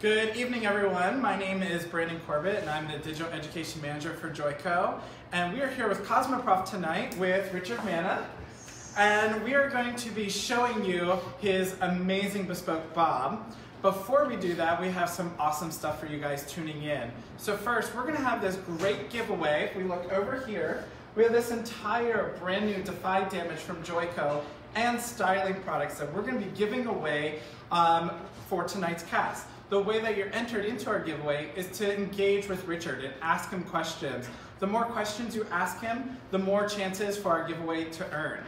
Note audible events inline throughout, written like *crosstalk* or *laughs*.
Good evening, everyone. My name is Brandon Corbett, and I'm the Digital Education Manager for Joico. And we are here with Cosmoprof tonight with Richard Mannah. And we are going to be showing you his amazing bespoke bob. Before we do that, we have some awesome stuff for you guys tuning in. So first, we're gonna have this great giveaway. If we look over here, we have this entire brand new Defy Damage from Joico and styling products that we're gonna be giving away um, for tonight's cast the way that you're entered into our giveaway is to engage with Richard and ask him questions. The more questions you ask him, the more chances for our giveaway to earn.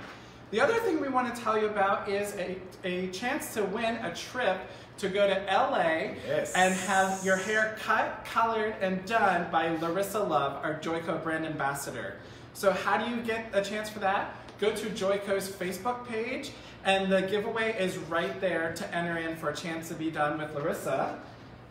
The other thing we want to tell you about is a, a chance to win a trip to go to LA yes. and have your hair cut, colored, and done by Larissa Love, our Joico brand ambassador. So how do you get a chance for that? Go to Joico's Facebook page and the giveaway is right there to enter in for a chance to be done with Larissa.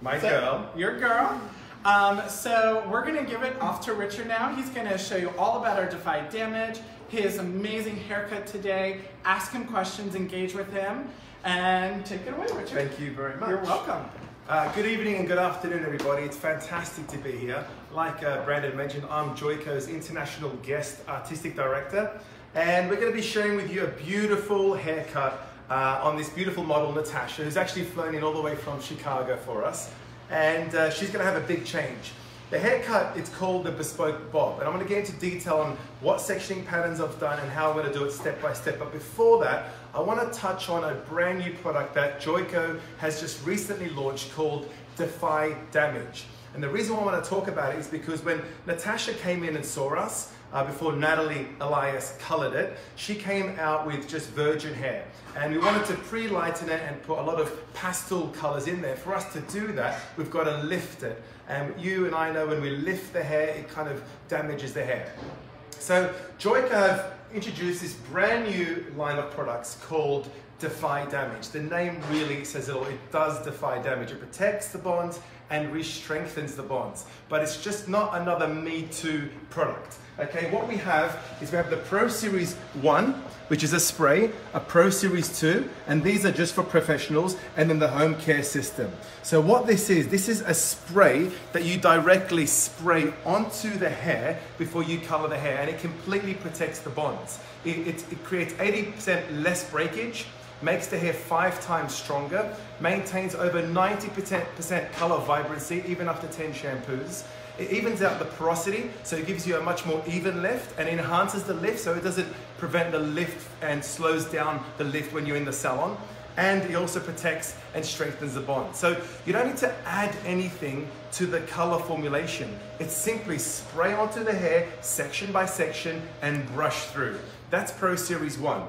My so, girl. Your girl. Um, so we're gonna give it off to Richard now. He's gonna show you all about our Defy Damage, his amazing haircut today, ask him questions, engage with him, and take it away, Richard. Thank you very much. You're welcome. Uh, good evening and good afternoon, everybody. It's fantastic to be here. Like uh, Brandon mentioned, I'm Joico's International Guest Artistic Director. And we're going to be sharing with you a beautiful haircut uh, on this beautiful model, Natasha, who's actually flown in all the way from Chicago for us. And uh, she's going to have a big change. The haircut, it's called the Bespoke Bob. And I'm going to get into detail on what sectioning patterns I've done and how I'm going to do it step by step. But before that, I want to touch on a brand new product that Joico has just recently launched called Defy Damage. And the reason why I want to talk about it is because when Natasha came in and saw us, uh, before Natalie Elias colored it, she came out with just virgin hair. And we wanted to pre-lighten it and put a lot of pastel colors in there. For us to do that, we've got to lift it. And you and I know when we lift the hair, it kind of damages the hair. So Joico have introduced this brand new line of products called Defy Damage. The name really says it all. It does defy damage. It protects the bonds and re-strengthens the bonds. But it's just not another Me Too product. Okay, what we have is we have the Pro Series 1, which is a spray, a Pro Series 2, and these are just for professionals, and then the home care system. So what this is, this is a spray that you directly spray onto the hair before you color the hair, and it completely protects the bonds. It, it, it creates 80% less breakage, makes the hair five times stronger, maintains over 90% color vibrancy even after 10 shampoos, it evens out the porosity, so it gives you a much more even lift and enhances the lift so it doesn't prevent the lift and slows down the lift when you're in the salon. And it also protects and strengthens the bond. So you don't need to add anything to the color formulation. It's simply spray onto the hair section by section and brush through. That's Pro Series 1.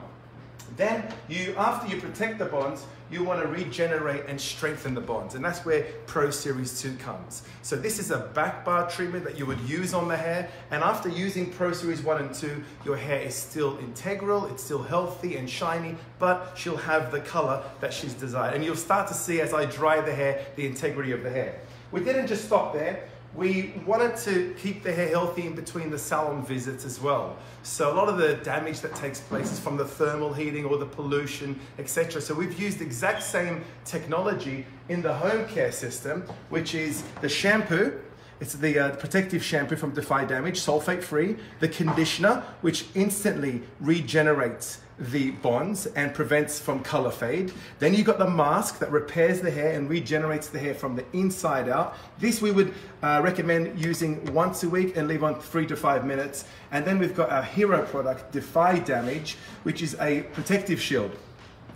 Then you, after you protect the bonds, you want to regenerate and strengthen the bonds. And that's where Pro Series 2 comes. So this is a back bar treatment that you would use on the hair. And after using Pro Series 1 and 2, your hair is still integral, it's still healthy and shiny, but she'll have the color that she's desired. And you'll start to see as I dry the hair, the integrity of the hair. We didn't just stop there. We wanted to keep the hair healthy in between the salon visits as well. So a lot of the damage that takes place is from the thermal heating or the pollution, etc. So we've used the exact same technology in the home care system, which is the shampoo, it's the uh, protective shampoo from Defy Damage, sulfate free, the conditioner, which instantly regenerates the bonds and prevents from color fade. Then you've got the mask that repairs the hair and regenerates the hair from the inside out. This we would uh, recommend using once a week and leave on three to five minutes. And then we've got our hero product, Defy Damage, which is a protective shield.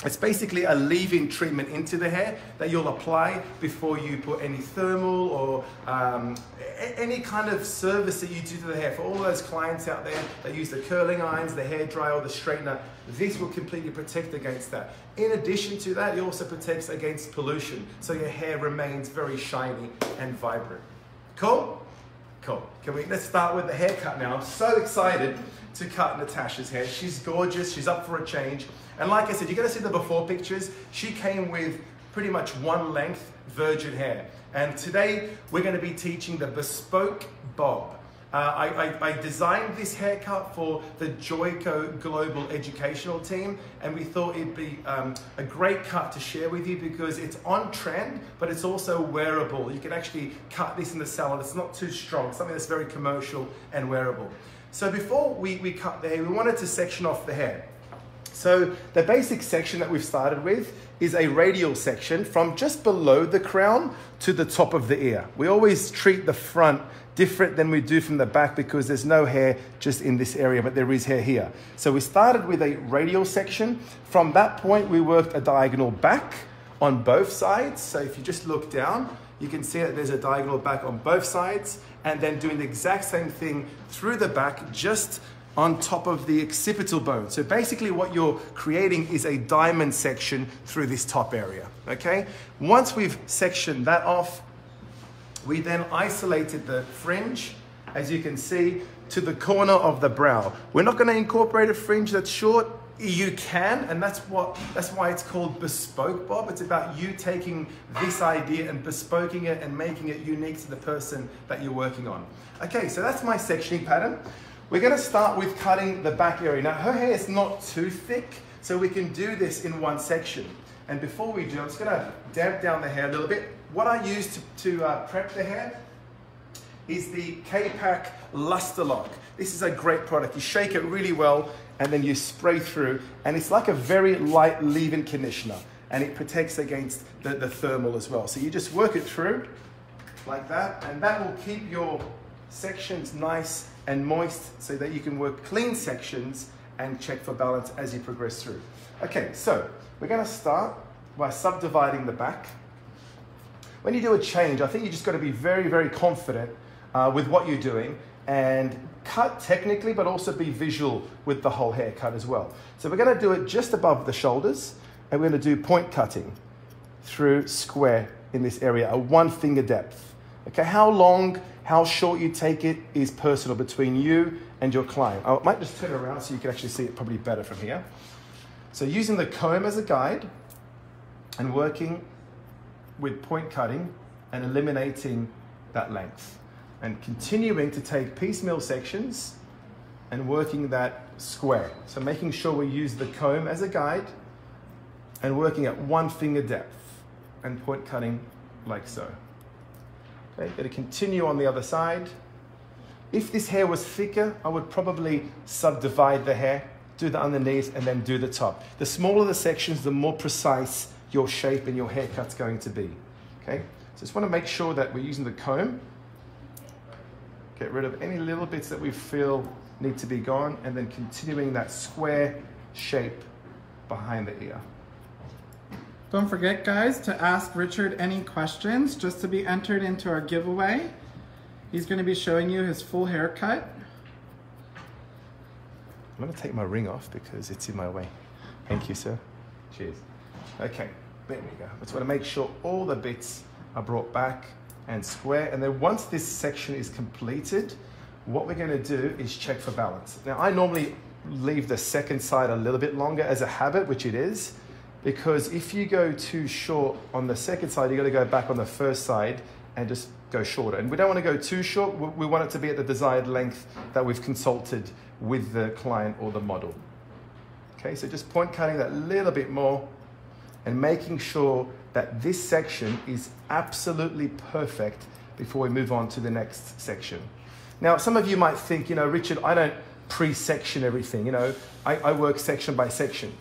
It's basically a leave-in treatment into the hair that you'll apply before you put any thermal or um, any kind of service that you do to the hair. For all those clients out there that use the curling irons, the hair dryer or the straightener, this will completely protect against that. In addition to that, it also protects against pollution, so your hair remains very shiny and vibrant. Cool? Cool. Can we, let's start with the haircut now. I'm so excited to cut Natasha's hair. She's gorgeous, she's up for a change. And like I said, you're gonna see the before pictures. She came with pretty much one length virgin hair. And today we're gonna be teaching the bespoke bob. Uh, I, I, I, designed this haircut for the Joico Global Educational Team, and we thought it'd be um, a great cut to share with you because it's on trend, but it's also wearable. You can actually cut this in the salon. It's not too strong, something that's very commercial and wearable. So before we, we cut the hair, we wanted to section off the hair. So the basic section that we've started with is a radial section from just below the crown to the top of the ear. We always treat the front different than we do from the back because there's no hair just in this area, but there is hair here. So we started with a radial section. From that point, we worked a diagonal back on both sides. So if you just look down, you can see that there's a diagonal back on both sides and then doing the exact same thing through the back, just on top of the occipital bone. So basically what you're creating is a diamond section through this top area, okay? Once we've sectioned that off, we then isolated the fringe, as you can see, to the corner of the brow. We're not gonna incorporate a fringe that's short, you can, and that's what that's why it's called bespoke bob. It's about you taking this idea and bespoking it and making it unique to the person that you're working on. Okay, so that's my sectioning pattern. We're gonna start with cutting the back area. Now her hair is not too thick, so we can do this in one section. And before we do, I'm just gonna damp down the hair a little bit. What I use to, to uh, prep the hair is the K-Pak Luster Lock. This is a great product. You shake it really well and then you spray through and it's like a very light leave-in conditioner and it protects against the, the thermal as well. So you just work it through like that and that will keep your sections nice and moist so that you can work clean sections and check for balance as you progress through. Okay, so we're gonna start by subdividing the back. When you do a change, I think you just gotta be very, very confident uh, with what you're doing and cut technically, but also be visual with the whole haircut as well. So we're gonna do it just above the shoulders and we're gonna do point cutting through square in this area, a one finger depth. Okay, how long how short you take it is personal between you and your client. Oh, I might just turn around so you can actually see it probably better from here. So using the comb as a guide and working with point cutting and eliminating that length and continuing to take piecemeal sections and working that square. So making sure we use the comb as a guide and working at one finger depth and point cutting like so. Okay, going to continue on the other side. If this hair was thicker, I would probably subdivide the hair, do the underneath, and then do the top. The smaller the sections, the more precise your shape and your haircut's going to be. Okay, so just want to make sure that we're using the comb. Get rid of any little bits that we feel need to be gone, and then continuing that square shape behind the ear. Don't forget, guys, to ask Richard any questions just to be entered into our giveaway. He's going to be showing you his full haircut. I'm going to take my ring off because it's in my way. Thank you, sir. Cheers. Okay, there we go. I just want to make sure all the bits are brought back and square. And then once this section is completed, what we're going to do is check for balance. Now, I normally leave the second side a little bit longer as a habit, which it is because if you go too short on the second side, you got to go back on the first side and just go shorter. And we don't want to go too short. We want it to be at the desired length that we've consulted with the client or the model. Okay, so just point cutting that little bit more and making sure that this section is absolutely perfect before we move on to the next section. Now, some of you might think, you know, Richard, I don't pre-section everything. You know, I, I work section by section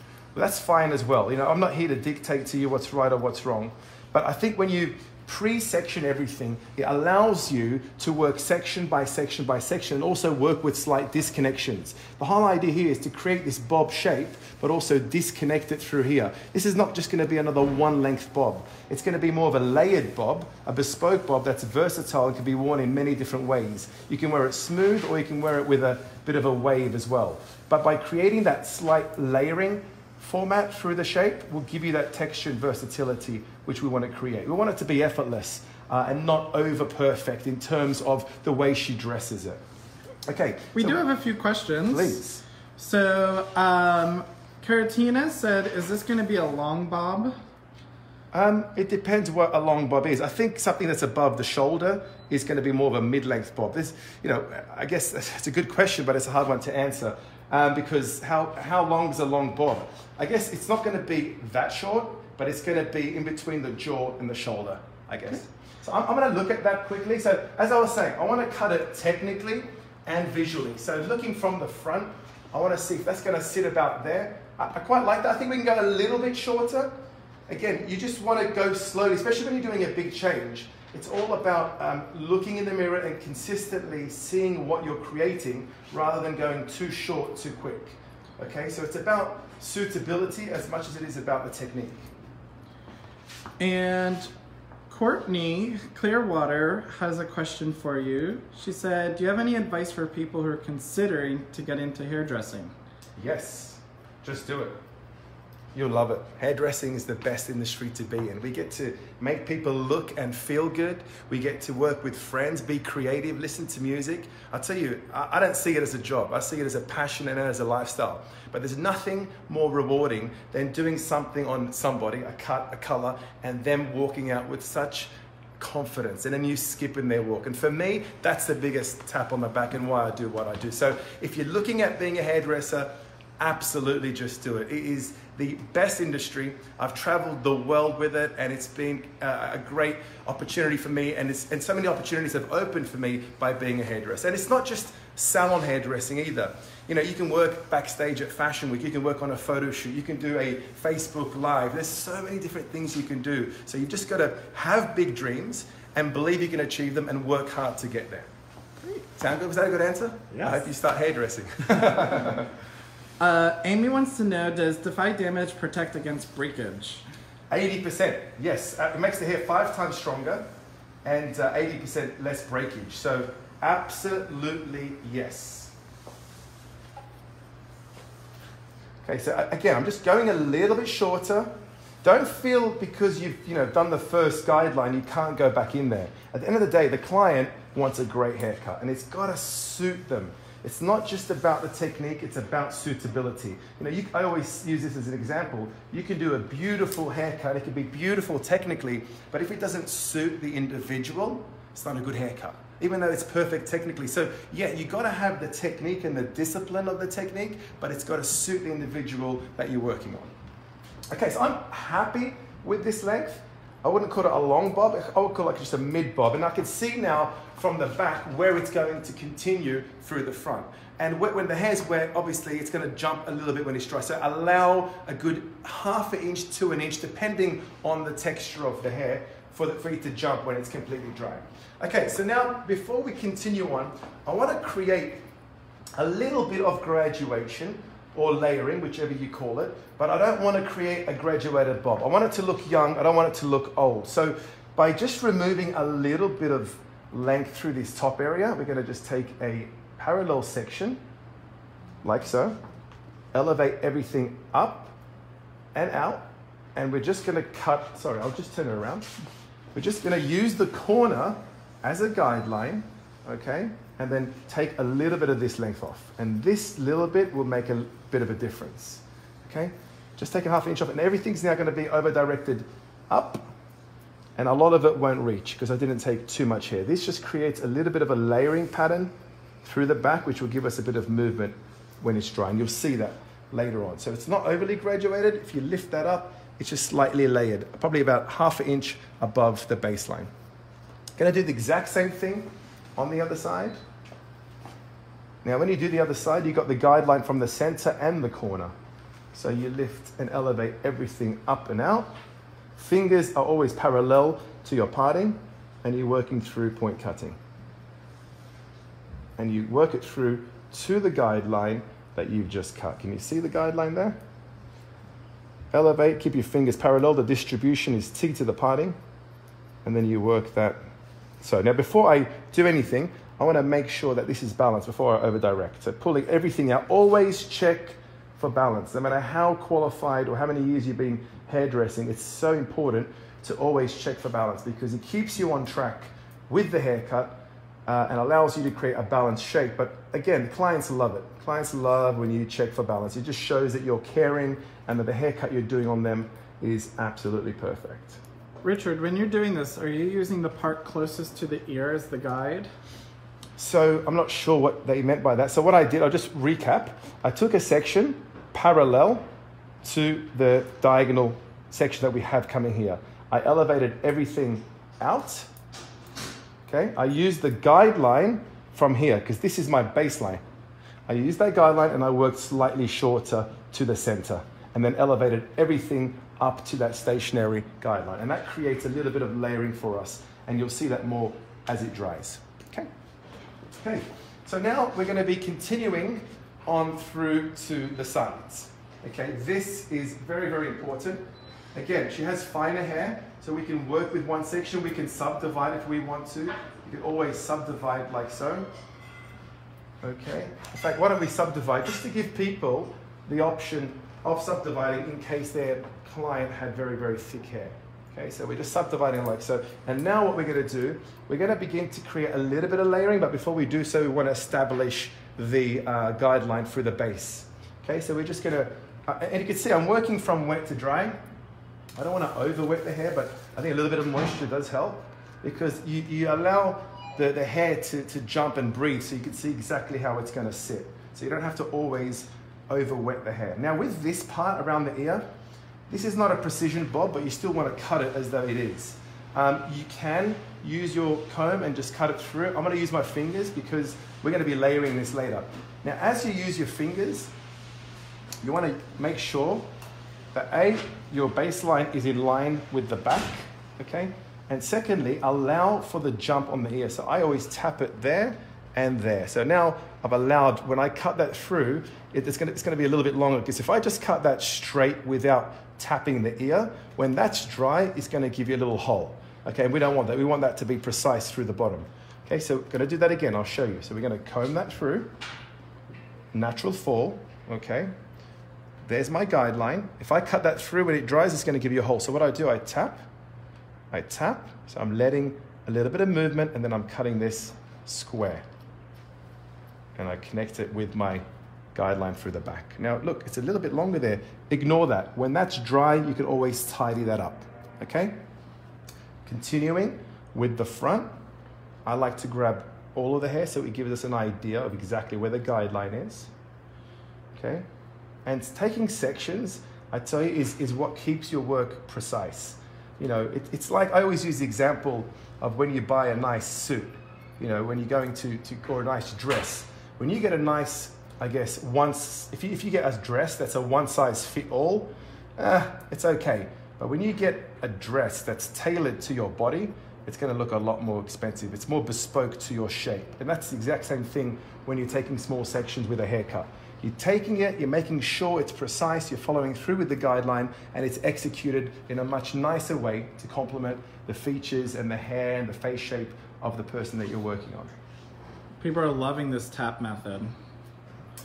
that's fine as well. You know, I'm not here to dictate to you what's right or what's wrong. But I think when you pre-section everything, it allows you to work section by section by section and also work with slight disconnections. The whole idea here is to create this bob shape, but also disconnect it through here. This is not just gonna be another one length bob. It's gonna be more of a layered bob, a bespoke bob that's versatile and can be worn in many different ways. You can wear it smooth or you can wear it with a bit of a wave as well. But by creating that slight layering, format through the shape will give you that texture and versatility which we want to create. We want it to be effortless uh, and not over perfect in terms of the way she dresses it. Okay. We so do have a few questions. Please. So, um, Caratina said, is this going to be a long bob? Um, it depends what a long bob is. I think something that's above the shoulder is going to be more of a mid-length bob. This, you know, I guess *laughs* it's a good question, but it's a hard one to answer um, because how how long is a long bob? I guess it's not going to be that short, but it's going to be in between the jaw and the shoulder. I guess. So I'm, I'm going to look at that quickly. So as I was saying, I want to cut it technically and visually. So looking from the front, I want to see if that's going to sit about there. I, I quite like that. I think we can go a little bit shorter. Again, you just want to go slowly, especially when you're doing a big change. It's all about um, looking in the mirror and consistently seeing what you're creating rather than going too short too quick. Okay, so it's about suitability as much as it is about the technique. And Courtney Clearwater has a question for you. She said, Do you have any advice for people who are considering to get into hairdressing? Yes, just do it. You'll love it. Hairdressing is the best industry to be in. We get to make people look and feel good. We get to work with friends, be creative, listen to music. I tell you, I don't see it as a job. I see it as a passion and as a lifestyle. But there's nothing more rewarding than doing something on somebody, a cut, a color, and them walking out with such confidence and then you skip in their walk. And for me, that's the biggest tap on the back and why I do what I do. So if you're looking at being a hairdresser, absolutely just do it. It is the best industry. I've traveled the world with it, and it's been uh, a great opportunity for me. And, it's and so many opportunities have opened for me by being a hairdresser. And it's not just salon hairdressing either. You know, you can work backstage at Fashion Week, you can work on a photo shoot, you can do a Facebook Live. There's so many different things you can do. So you've just got to have big dreams and believe you can achieve them and work hard to get there. Sound good? Was that a good answer? Yes. I hope you start hairdressing. *laughs* Uh, Amy wants to know Does Defy Damage protect against breakage? 80%, yes. Uh, it makes the hair five times stronger and uh, 80% less breakage. So, absolutely yes. Okay, so uh, again, I'm just going a little bit shorter. Don't feel because you've you know, done the first guideline, you can't go back in there. At the end of the day, the client wants a great haircut and it's got to suit them. It's not just about the technique, it's about suitability. You know, you, I always use this as an example. You can do a beautiful haircut, it can be beautiful technically, but if it doesn't suit the individual, it's not a good haircut, even though it's perfect technically. So, yeah, you got to have the technique and the discipline of the technique, but it's got to suit the individual that you're working on. Okay, so I'm happy with this length. I wouldn't call it a long bob, I would call it just a mid bob. And I can see now from the back where it's going to continue through the front. And when the hair's wet, obviously it's going to jump a little bit when it's dry. So allow a good half an inch to an inch, depending on the texture of the hair, for, the, for it to jump when it's completely dry. Okay, so now before we continue on, I want to create a little bit of graduation or layering, whichever you call it, but I don't want to create a graduated bob. I want it to look young, I don't want it to look old. So by just removing a little bit of length through this top area, we're going to just take a parallel section, like so, elevate everything up and out, and we're just going to cut, sorry, I'll just turn it around. We're just going to use the corner as a guideline, okay? and then take a little bit of this length off. And this little bit will make a bit of a difference. Okay? Just take a half inch off, and everything's now going to be over directed up, and a lot of it won't reach because I didn't take too much here. This just creates a little bit of a layering pattern through the back, which will give us a bit of movement when it's dry, and you'll see that later on. So it's not overly graduated. If you lift that up, it's just slightly layered, probably about half an inch above the baseline. Gonna do the exact same thing on the other side. Now, when you do the other side, you've got the guideline from the center and the corner. So you lift and elevate everything up and out. Fingers are always parallel to your parting, and you're working through point cutting. And you work it through to the guideline that you've just cut. Can you see the guideline there? Elevate, keep your fingers parallel. The distribution is T to the parting, and then you work that so now before I do anything, I want to make sure that this is balanced before I over direct. So pulling everything out, always check for balance. No matter how qualified or how many years you've been hairdressing, it's so important to always check for balance because it keeps you on track with the haircut uh, and allows you to create a balanced shape. But again, clients love it. Clients love when you check for balance. It just shows that you're caring and that the haircut you're doing on them is absolutely perfect. Richard, when you're doing this, are you using the part closest to the ear as the guide? So I'm not sure what they meant by that. So what I did, I'll just recap. I took a section parallel to the diagonal section that we have coming here. I elevated everything out. Okay, I used the guideline from here because this is my baseline. I used that guideline and I worked slightly shorter to the center and then elevated everything up to that stationary guideline. And that creates a little bit of layering for us. And you'll see that more as it dries. Okay. So now we're going to be continuing on through to the sides. Okay. This is very, very important. Again, she has finer hair, so we can work with one section. We can subdivide if we want to. You can always subdivide like so. Okay. In fact, why don't we subdivide just to give people the option of subdividing in case their client had very, very thick hair. Okay, so we're just subdividing like so. And now what we're going to do, we're going to begin to create a little bit of layering, but before we do so, we want to establish the uh, guideline through the base. Okay, so we're just going to, uh, and you can see I'm working from wet to dry. I don't want to over wet the hair, but I think a little bit of moisture does help because you, you allow the, the hair to, to jump and breathe so you can see exactly how it's going to sit. So you don't have to always over wet the hair. Now with this part around the ear, this is not a precision bob, but you still want to cut it as though it is. Um, you can use your comb and just cut it through. I'm going to use my fingers because we're going to be layering this later. Now, as you use your fingers, you want to make sure that A, your baseline is in line with the back, okay? And secondly, allow for the jump on the ear. So I always tap it there and there. So now I've allowed, when I cut that through, it's to, it's going to be a little bit longer because if I just cut that straight without tapping the ear, when that's dry, it's going to give you a little hole. Okay, we don't want that. We want that to be precise through the bottom. Okay, so we're going to do that again. I'll show you. So we're going to comb that through. Natural fall. Okay. There's my guideline. If I cut that through when it dries, it's going to give you a hole. So what I do, I tap. I tap. So I'm letting a little bit of movement, and then I'm cutting this square. And I connect it with my guideline through the back. Now, look, it's a little bit longer there. Ignore that. When that's dry, you can always tidy that up. Okay? Continuing with the front, I like to grab all of the hair so it gives us an idea of exactly where the guideline is. Okay? And taking sections, I tell you, is, is what keeps your work precise. You know, it, it's like I always use the example of when you buy a nice suit, you know, when you're going to, to or a nice dress. When you get a nice I guess once if you, if you get a dress that's a one size fit all, eh, it's okay. But when you get a dress that's tailored to your body, it's going to look a lot more expensive. It's more bespoke to your shape. And that's the exact same thing when you're taking small sections with a haircut. You're taking it, you're making sure it's precise, you're following through with the guideline, and it's executed in a much nicer way to complement the features and the hair and the face shape of the person that you're working on. People are loving this tap method.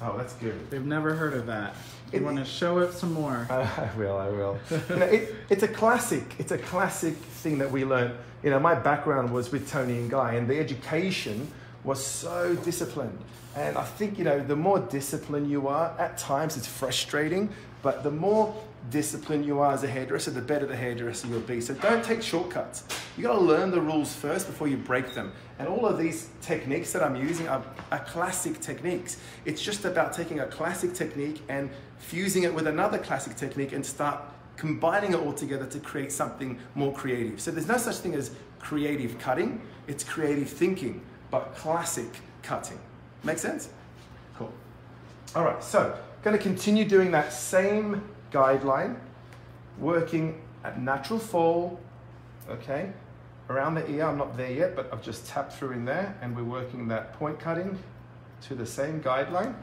Oh, that's good. They've never heard of that. You want to show it some more? I, *laughs* I will. I will. *laughs* you know, it, it's a classic. It's a classic thing that we learned. You know, my background was with Toni and Guy, and the education was so disciplined. And I think you know, the more disciplined you are, at times it's frustrating, but the more disciplined you are as a hairdresser, the better the hairdresser you'll be. So don't take shortcuts. You got to learn the rules first before you break them. And all of these techniques that I'm using are, are classic techniques. It's just about taking a classic technique and fusing it with another classic technique and start combining it all together to create something more creative. So there's no such thing as creative cutting, it's creative thinking, but classic cutting. Make sense? Cool. All right, so going to continue doing that same guideline, working at natural fall, okay? Around the ear, I'm not there yet, but I've just tapped through in there and we're working that point cutting to the same guideline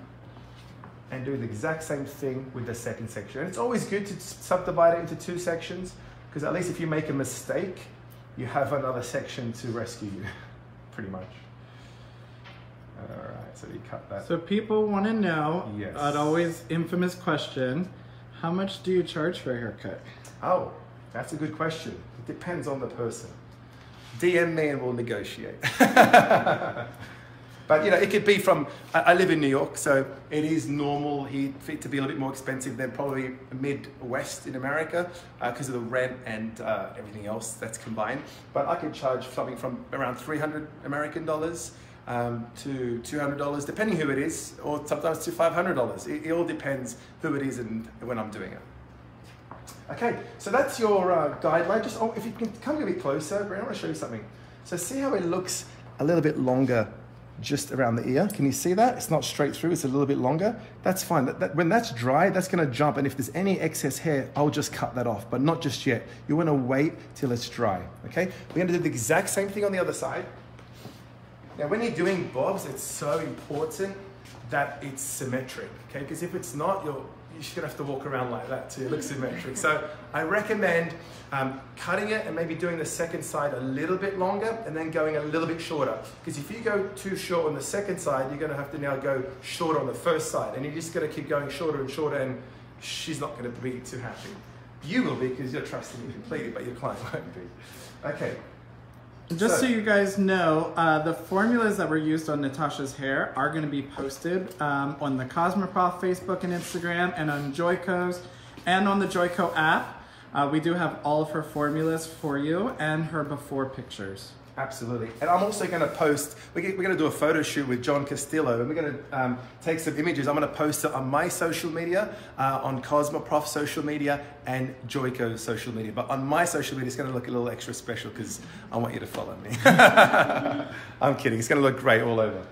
and do the exact same thing with the second section. And it's always good to subdivide it into two sections because at least if you make a mistake, you have another section to rescue you, *laughs* pretty much. All right, so you cut that. So people want to know, yes. an always infamous question, how much do you charge for a haircut? Oh, that's a good question. It depends on the person. DM me and we'll negotiate. *laughs* But you know, it could be from. I, live in New York, so it is normal for it to be a little bit more expensive than probably Midwest in America because of the rent and uh, everything else that's combined. But I could charge something from around 300 American dollars. Um, to $200, depending who it is, or sometimes to $500. It, it all depends who it is and when I'm doing it. Okay, so that's your uh, guideline. Just oh, if you can come a bit closer, I want to show you something. So see how it looks a little bit longer just around the ear. Can you see that? It's not straight through, it's a little bit longer. That's fine. That, that, when that's dry, that's gonna jump. And if there's any excess hair, I'll just cut that off, but not just yet. You wanna wait till it's dry, okay? We're gonna do the exact same thing on the other side. Now, when you're doing bobs, it's so important that it's symmetric, okay? Because if it's not, you're, you're just gonna have to walk around like that to look symmetric. So I recommend um, cutting it and maybe doing the second side a little bit longer and then going a little bit shorter. Because if you go too short on the second side, you're gonna have to now go shorter on the first side. And you're just gonna keep going shorter and shorter and she's not gonna be too happy. You will be because you're trusting me completely, but your client *laughs* won't be. Okay, just so, so you guys know, uh, the formulas that were used on Natasha's hair are going to be posted um, on the Cosmoprof Facebook and Instagram and on Joico's and on the Joico app. Uh, we do have all of her formulas for you and her before pictures. Absolutely. And I'm also going to post, we're going to do a photo shoot with John Castillo and we're going to um, take some images. I'm going to post it on my social media, uh, on Cosmoprof social media and Joico social media. But on my social media, it's going to look a little extra special because I want you to follow me. *laughs* I'm kidding. It's going to look great all over.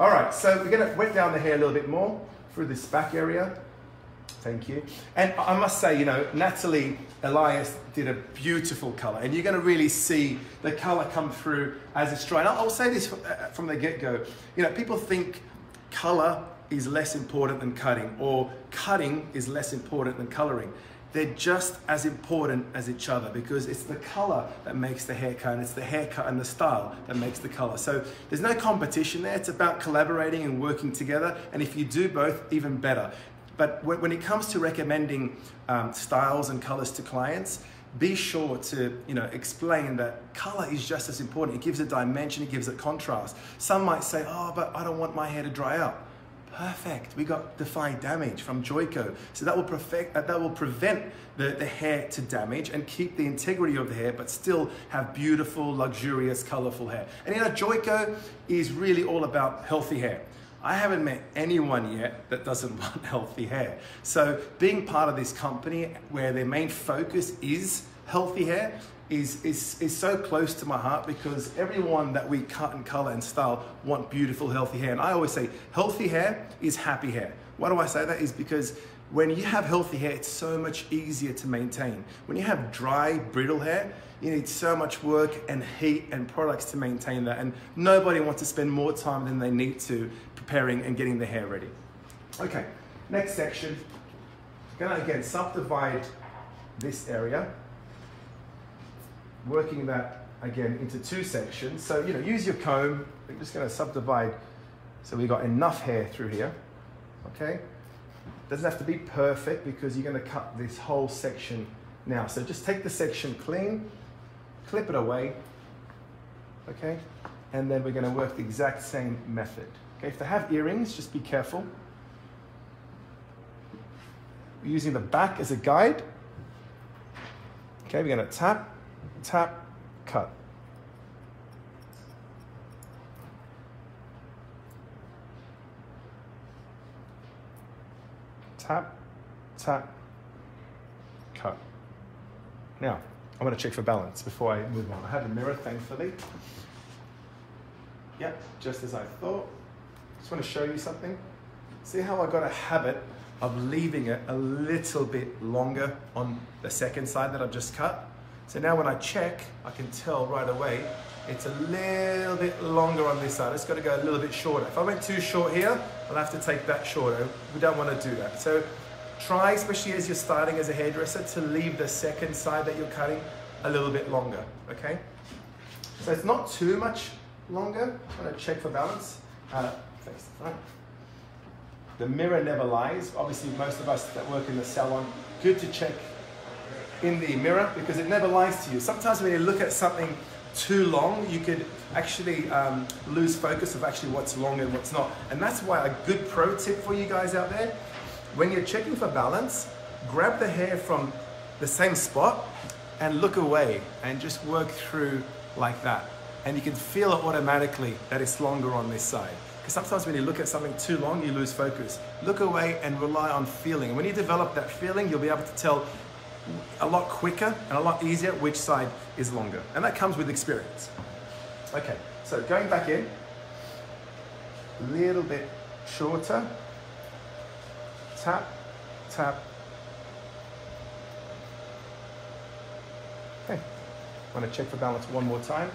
All right, so we're going to wet down the hair a little bit more through this back area. Thank you. And I must say, you know, Natalie Elias did a beautiful color, and you're going to really see the color come through as it's dry. And I'll say this uh, from the get go. You know, people think color is less important than cutting, or cutting is less important than coloring. They're just as important as each other because it's the color that makes the haircut, and it's the haircut and the style that makes the color. So there's no competition there. It's about collaborating and working together. And if you do both, even better. But when it comes to recommending um, styles and colors to clients, be sure to you know explain that color is just as important. It gives a dimension, it gives a contrast. Some might say, "Oh, but I don't want my hair to dry out." Perfect. We got Defy Damage from Joico. So that will, perfect, uh, that will prevent the, the hair to damage and keep the integrity of the hair, but still have beautiful, luxurious, colorful hair. And you know, Joico is really all about healthy hair. I haven't met anyone yet that doesn't *laughs* want healthy hair. So being part of this company where their main focus is healthy hair is, is, is so close to my heart because everyone that we cut and color and style want beautiful, healthy hair. And I always say healthy hair is happy hair. Why do I say that? Is because when you have healthy hair, it's so much easier to maintain. When you have dry, brittle hair, you need so much work and heat and products to maintain that. And nobody wants to spend more time than they need to preparing and getting the hair ready. Okay, next section. Gonna again subdivide this area, working that again into two sections. So, you know, use your comb. We're just gonna subdivide so we've got enough hair through here. Okay? Doesn't have to be perfect because you're gonna cut this whole section now. So just take the section clean, clip it away, okay? And then we're gonna work the exact same method. Okay, if they have earrings, just be careful. We're using the back as a guide. Okay, we're gonna tap, tap, cut. Tap, tap, cut. Now, I'm gonna check for balance before I move on. I have a mirror, thankfully. Yep, just as I thought. Just want to show you something. See how I got a habit of leaving it a little bit longer on the second side that I've just cut. So now when I check, I can tell right away it's a little bit longer on this side. It's got to go a little bit shorter. If I went too short here, I'll have to take that shorter. We don't want to do that. So try, especially as you're starting as a hairdresser, to leave the second side that you're cutting a little bit longer, okay? So it's not too much longer. I'm to check for balance. Uh, face the front. The mirror never lies. Obviously, most of us that work in the salon, good to check in the mirror because it never lies to you. Sometimes when you look at something too long, you could actually um, lose focus of actually what's long and what's not. And that's why a good pro tip for you guys out there, when you're checking for balance, grab the hair from the same spot and look away and just work through like that. And you can feel it automatically that it's longer on this side. Because sometimes when you look at something too long, you lose focus. Look away and rely on feeling. And when you develop that feeling, you'll be able to tell a lot quicker and a lot easier which side is longer. And that comes with experience. Okay, so going back in, a little bit shorter. Tap, tap. Okay, want to check for balance one more time.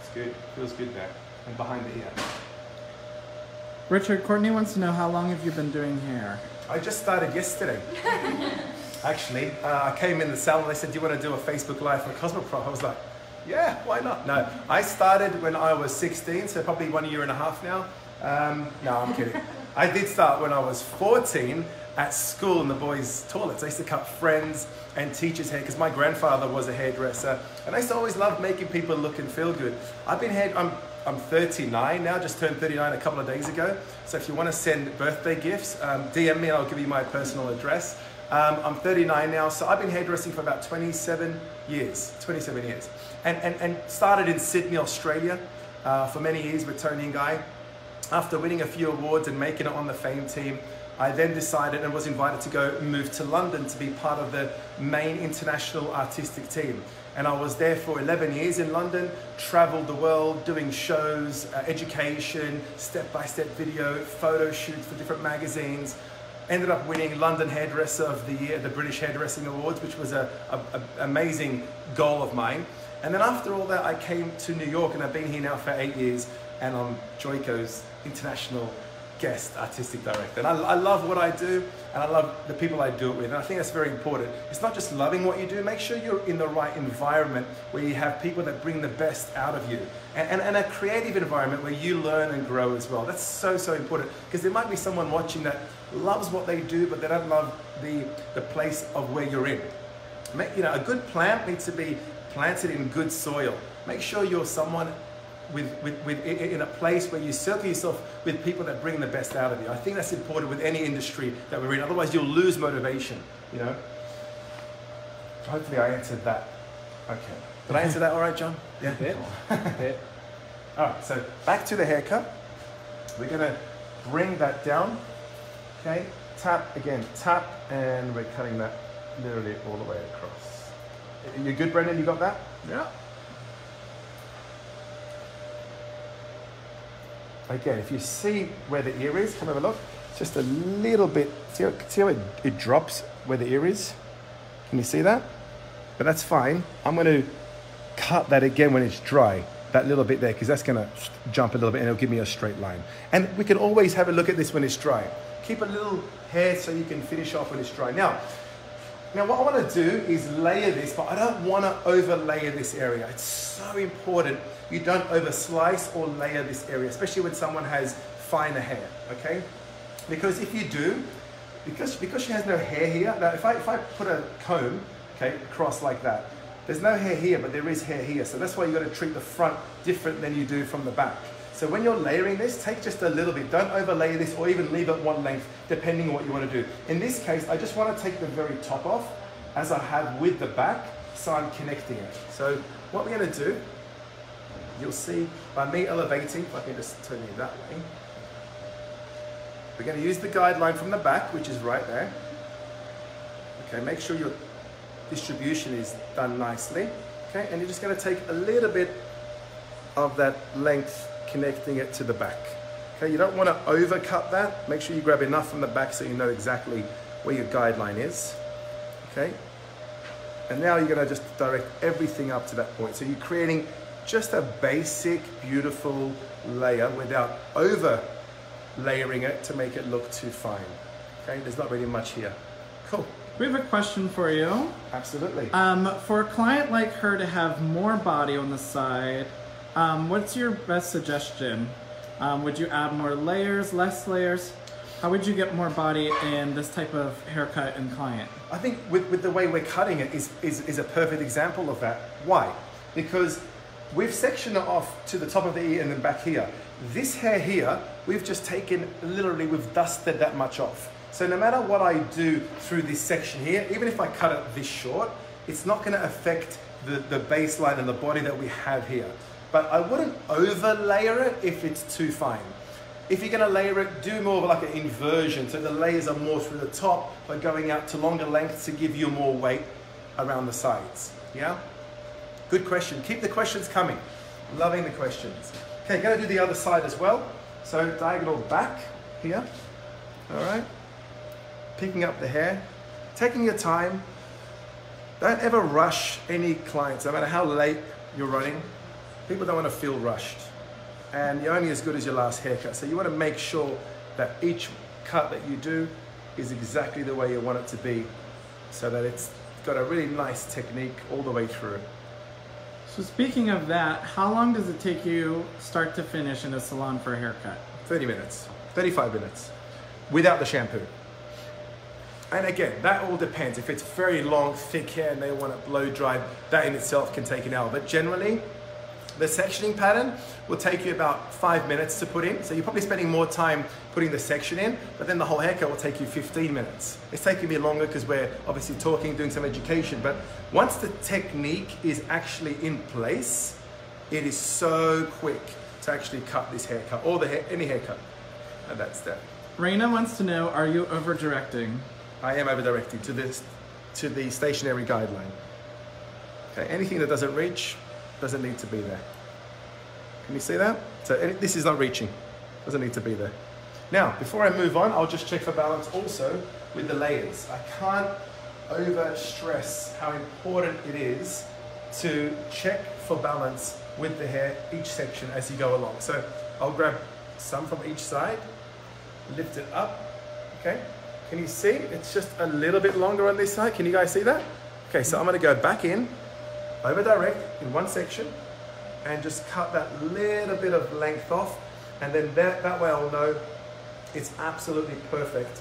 It's good, feels good there. And behind the ear. Richard, Courtney wants to know how long have you been doing hair? I just started yesterday. *laughs* Actually, uh, I came in the salon. They said, "Do you want to do a Facebook Live for Cosmoprof?" I was like, "Yeah, why not?" No, I started when I was 16, so probably one year and a half now. Um, no, I'm kidding. I did start when I was 14 at school in the boys' toilets. I used to cut friends and teachers' hair because my grandfather was a hairdresser, and I used to always love making people look and feel good. I've been hair. I'm I'm 39 now, just turned 39 a couple of days ago. So if you want to send birthday gifts, um, DM me and I'll give you my personal address. Um, I'm 39 now, so I've been hairdressing for about 27 years, 27 years. And, and, and started in Sydney, Australia uh, for many years with Toni and Guy. After winning a few awards and making it on the FAME team, I then decided and was invited to go move to London to be part of the main international artistic team. And I was there for 11 years in London, traveled the world doing shows, uh, education, step by step video, photo shoots for different magazines. Ended up winning London Hairdresser of the Year the British Hairdressing Awards, which was an amazing goal of mine. And then after all that, I came to New York and I've been here now for eight years and I'm Joico's international guest artistic director. And I, I, love what I do and I love the people I do it with. And I think that's very important. It's not just loving what you do, make sure you're in the right environment where you have people that bring the best out of you. And, and, and a creative environment where you learn and grow as well. That's so, so important because there might be someone watching that loves what they do, but they don't love the, the place of where you're in. You know, a good plant needs to be planted in good soil. Make sure you're someone with, with, with, in a place where you circle yourself with people that bring the best out of you. I think that's important with any industry that we're in. Otherwise, you'll lose motivation. You know. Hopefully, I answered that. Okay. Did I answer that all right, John? *laughs* Yeah. Bit. *laughs* all right. So back to the haircut. We're gonna bring that down. Okay. Tap again. Tap, and we're cutting that literally all the way across. You good, Brendan? You got that? Yeah. Again, if you see where the ear is, come have a look. Just a little bit, see how, see how it, it drops where the ear is? Can you see that? But that's fine. I'm going to cut that again when it's dry, that little bit there, because that's going to jump a little bit and it'll give me a straight line. And we can always have a look at this when it's dry. Keep a little hair so you can finish off when it's dry. Now, now what I want to do is layer this, but I don't want to overlay this area. It's so important you don't over slice or layer this area, especially when someone has finer hair, okay? Because if you do, because, because she has no hair here, now if I, if I put a comb, okay, across like that, there's no hair here, but there is hair here. So that's why you gotta treat the front different than you do from the back. So when you're layering this, take just a little bit. Don't overlay this or even leave it one length, depending on what you want to do. In this case, I just want to take the very top off, as I have with the back, so I'm connecting it. So what we're going to do you'll see by me elevating, if I can just turn you that way, we're going to use the guideline from the back, which is right there. Okay, make sure your distribution is done nicely. Okay, and you're just going to take a little bit of that length connecting it to the back. Okay, you don't want to overcut that. Make sure you grab enough from the back so you know exactly where your guideline is. Okay, and now you're going to just direct everything up to that point. So you're creating just a basic, beautiful layer without over layering it to make it look too fine. Okay, there's not really much here. Cool. We have a question for you. Absolutely. Um, for a client like her to have more body on the side, um, what's your best suggestion? Um, would you add more layers, less layers? How would you get more body in this type of haircut and client? I think with, with the way we're cutting it is, is, is a perfect example of that. Why? Because we've sectioned it off to the top of the ear and then back here. This hair here, we've just taken, literally, we've dusted that much off. So no matter what I do through this section here, even if I cut it this short, it's not gonna affect the, the baseline and the body that we have here. But I wouldn't over layer it if it's too fine. If you're gonna layer it, do more of like an inversion so the layers are more through the top but going out to longer lengths to give you more weight around the sides. Yeah? Good question. Keep the questions coming. Loving the questions. Okay, gonna do the other side as well. So diagonal back here. All right. Picking up the hair, taking your time. Don't ever rush any clients, no matter how late you're running. People don't want to feel rushed and you're only as good as your last haircut. So you want to make sure that each cut that you do is exactly the way you want it to be so that it's got a really nice technique all the way through. So speaking of that, how long does it take you start to finish in a salon for a haircut? 30 minutes, 35 minutes without the shampoo. And again, that all depends. If it's very long, thick hair and they want it blow dried, that in itself can take an hour. But generally, the sectioning pattern will take you about five minutes to put in. So you're probably spending more time putting the section in, but then the whole haircut will take you 15 minutes. It's taking me longer because we're obviously talking, doing some education, but once the technique is actually in place, it is so quick to actually cut this haircut or the hair, any haircut. at that step. Raina wants to know, are you over directing? I am over directing to this to the stationary guideline. Okay, anything that doesn't reach, doesn't need to be there. Can you see that? So this is not reaching, doesn't need to be there. Now, before I move on, I'll just check for balance also with the layers. I can't over stress how important it is to check for balance with the hair each section as you go along. So I'll grab some from each side, lift it up, okay? Can you see? It's just a little bit longer on this side. Can you guys see that? Okay, so I'm gonna go back in, over direct in one section and just cut that little bit of length off and then that, that way I'll know it's absolutely perfect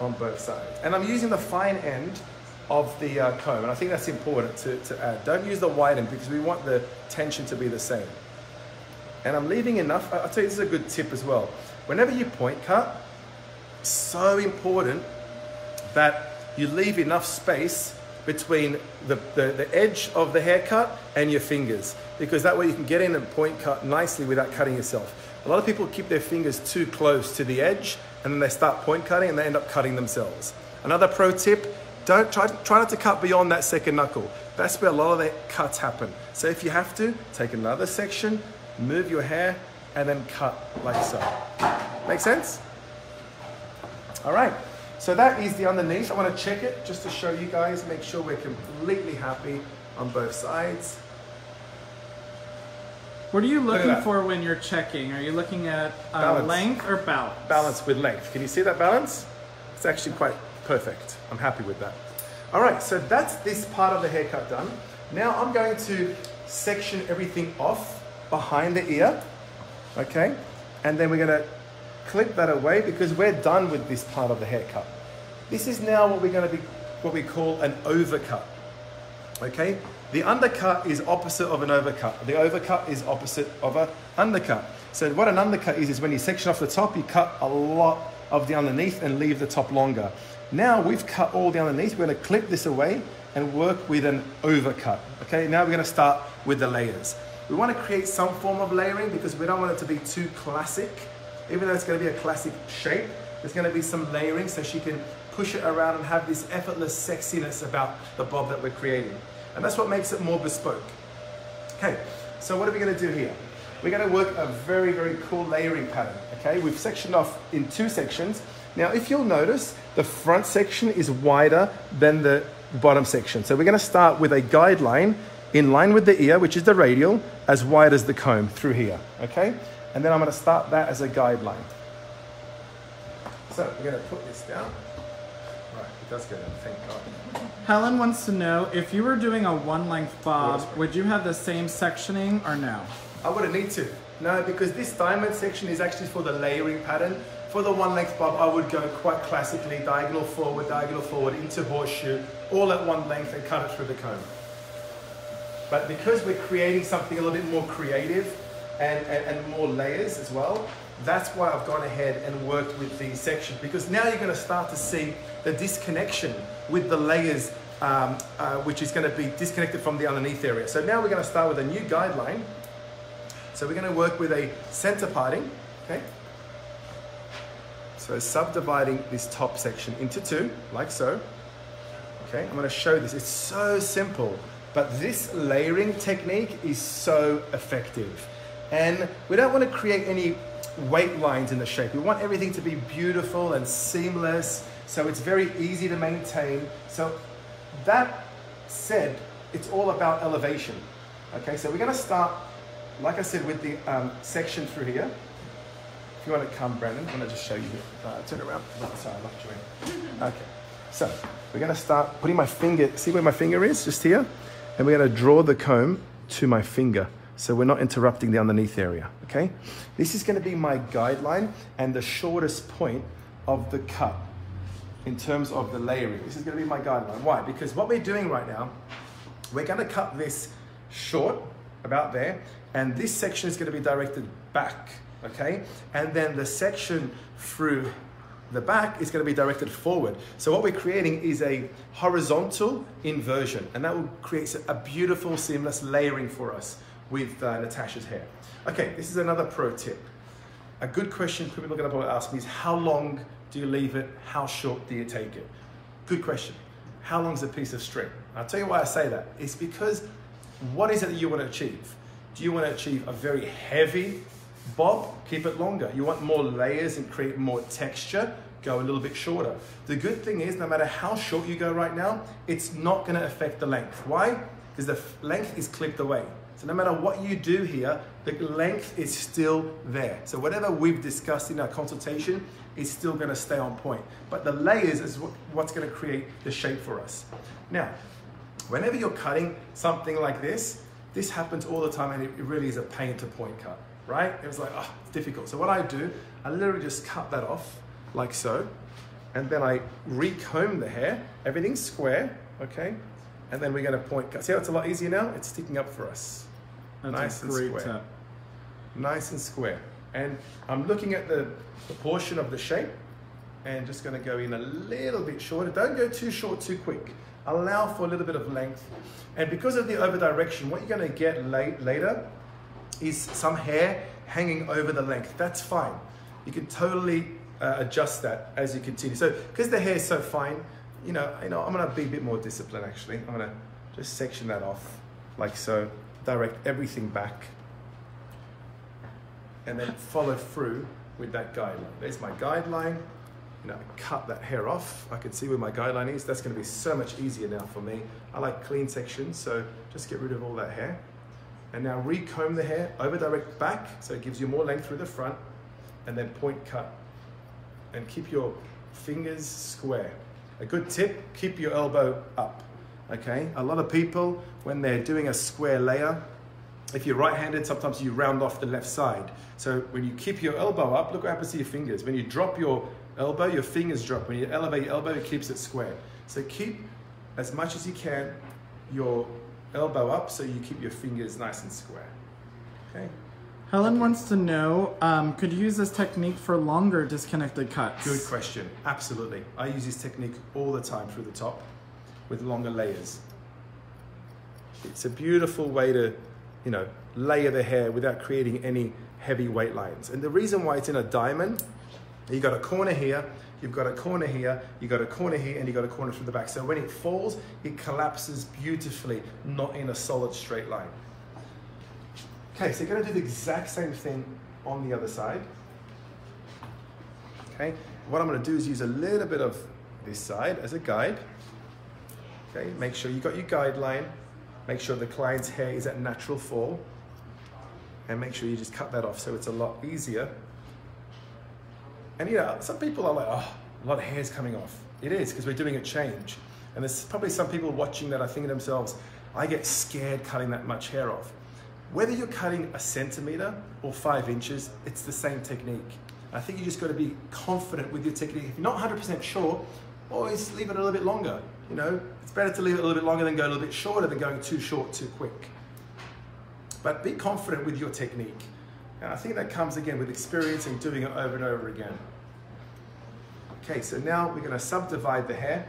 on both sides. And I'm using the fine end of the uh, comb and I think that's important to, to add. Don't use the wide end because we want the tension to be the same. And I'm leaving enough, I'll tell you this is a good tip as well. Whenever you point cut, so important that you leave enough space between the, the, the, edge of the haircut and your fingers because that way you can get in and point cut nicely without cutting yourself. A lot of people keep their fingers too close to the edge and then they start point cutting and they end up cutting themselves. Another pro tip, don't try, try not to cut beyond that second knuckle. That's where a lot of the cuts happen. So if you have to, take another section, move your hair and then cut like so. Make sense? All right. So that is the underneath. I want to check it just to show you guys, make sure we're completely happy on both sides. What are you looking for when you're checking? Are you looking at uh, length or balance? Balance with length. Can you see that balance? It's actually quite perfect. I'm happy with that. All right, so that's this part of the haircut done. Now I'm going to section everything off behind the ear, okay? And then we're gonna clip that away because we're done with this part of the haircut. This is now what we're going to be, what we call an overcut. Okay? The undercut is opposite of an overcut. The overcut is opposite of an undercut. So what an undercut is, is when you section off the top, you cut a lot of the underneath and leave the top longer. Now we've cut all the underneath, we're gonna clip this away and work with an overcut. Okay, now we're gonna start with the layers. We wanna create some form of layering because we don't want it to be too classic even though it's going to be a classic shape, there's going to be some layering so she can push it around and have this effortless sexiness about the bob that we're creating. And that's what makes it more bespoke. Okay, so what are we going to do here? We're going to work a very, very cool layering pattern. Okay, we've sectioned off in two sections. Now, if you'll notice, the front section is wider than the bottom section. So we're going to start with a guideline in line with the ear, which is the radial, as wide as the comb through here. Okay, and then I'm going to start that as a guideline. So we're to put this down. Right, it does go down, thank God. Oh. Helen wants to know, if you were doing a one length bob, would you have the same sectioning or no? I wouldn't need to. No, because this diamond section is actually for the layering pattern. For the one length bob, I would go quite classically diagonal forward, diagonal forward into horseshoe, all at one length and cut it through the comb. But because we're creating something a little bit more creative and, and, and more layers as well, that's why I've gone ahead and worked with these sections because now you're going to start to see the disconnection with the layers um, uh, which is going to be disconnected from the underneath area. So now we're going to start with a new guideline. So we're going to work with a center parting, okay? So subdividing this top section into two, like so. Okay, I'm going to show this. It's so simple, but this layering technique is so effective. And we don't want to create any weight lines in the shape. We want everything to be beautiful and seamless, so it's very easy to maintain. So that said, it's all about elevation. Okay, so we're going to start, like I said, with the um, section through here. If you want to come, Brandon, I'm to just show you. Uh, turn around. Oh, sorry, I locked you in. Okay, so we're going to start putting my finger, see where my finger is, just here? And we're to draw the comb to my finger so we're not interrupting the underneath area, okay? This is gonna be my guideline and the shortest point of the cut in terms of the layering. This is gonna be my guideline. Why? Because what we're doing right now, we're gonna cut this short, about there, and this section is gonna be directed back, okay? And then the section through the back is going to be directed forward. So what we're creating is a horizontal inversion, and that will create a beautiful seamless layering for us with uh, Natasha's hair. Okay, this is another pro tip. A good question people are going to ask me is how long do you leave it? How short do you take it? Good question. How long is a piece of string? I'll tell you why I say that. It's because what is it that you want to achieve? Do you want to achieve a very heavy bob? Keep it longer. You want more layers and create more texture? Go a little bit shorter. The good thing is, no matter how short you go right now, it's not going to affect the length. Why? Because the length is clipped away. So no matter what you do here, the length is still there. So whatever we've discussed in our consultation is still gonna stay on point. But the layers is what's gonna create the shape for us. Now, whenever you're cutting something like this, this happens all the time and it really is a pain to point cut, right? It was like, oh, it's difficult. So what I do, I literally just cut that off like so, and then I recomb the hair, everything's square, okay? And then we're gonna point cut. See how it's a lot easier now? It's sticking up for us. That's nice and square. Tip. Nice and square. And I'm looking at the, proportion of the shape and just gonna go in a little bit shorter. Don't go too short too quick. Allow for a little bit of length. And because of the over direction, what you're gonna get late, later is some hair hanging over the length. That's fine. You can totally uh, adjust that as you continue. So because the hair is so fine, you know, you know, I'm gonna be a bit more disciplined actually. I'm gonna just section that off like so direct everything back, and then follow through with that guideline. There's my guideline. You know, cut that hair off. I can see where my guideline is. That's going to be so much easier now for me. I like clean sections, so just get rid of all that hair. And now recomb the hair, over direct back, so it gives you more length through the front, and then point cut. And keep your fingers square. A good tip, keep your elbow up okay? A lot of people, when they're doing a square layer, if you're right-handed, sometimes you round off the left side. So when you keep your elbow up, look what happens to your fingers. When you drop your elbow, your fingers drop. When you elevate your elbow, it keeps it square. So keep, as much as you can, your elbow up so you keep your fingers nice and square, okay? Helen okay. wants to know, um, could you use this technique for longer disconnected cuts? Good question, absolutely. I use this technique all the time through the top with longer layers. It's a beautiful way to, you know, layer the hair without creating any heavy weight lines. And the reason why it's in a diamond, you've got a corner here, you've got a corner here, you've got a corner here, and you've got a corner through the back. So when it falls, it collapses beautifully, not in a solid straight line. Okay, so you're gonna do the exact same thing on the other side. Okay, what I'm gonna do is use a little bit of this side as a guide. Okay, make sure you got your guideline. Make sure the client's hair is at natural fall. And make sure you just cut that off so it's a lot easier. And you know, some people are like, oh, a lot of hair's coming off. It is, because we're doing a change. And there's probably some people watching that are thinking to themselves, I get scared cutting that much hair off. Whether you're cutting a centimeter or five inches, it's the same technique. I think you just got to be confident with your technique. If you're not 100% sure, always leave it a little bit longer. You know, it's better to leave it a little bit longer than go a little bit shorter than going too short too quick. But be confident with your technique. And I think that comes again with experience and doing it over and over again. Okay, so now we're going to subdivide the hair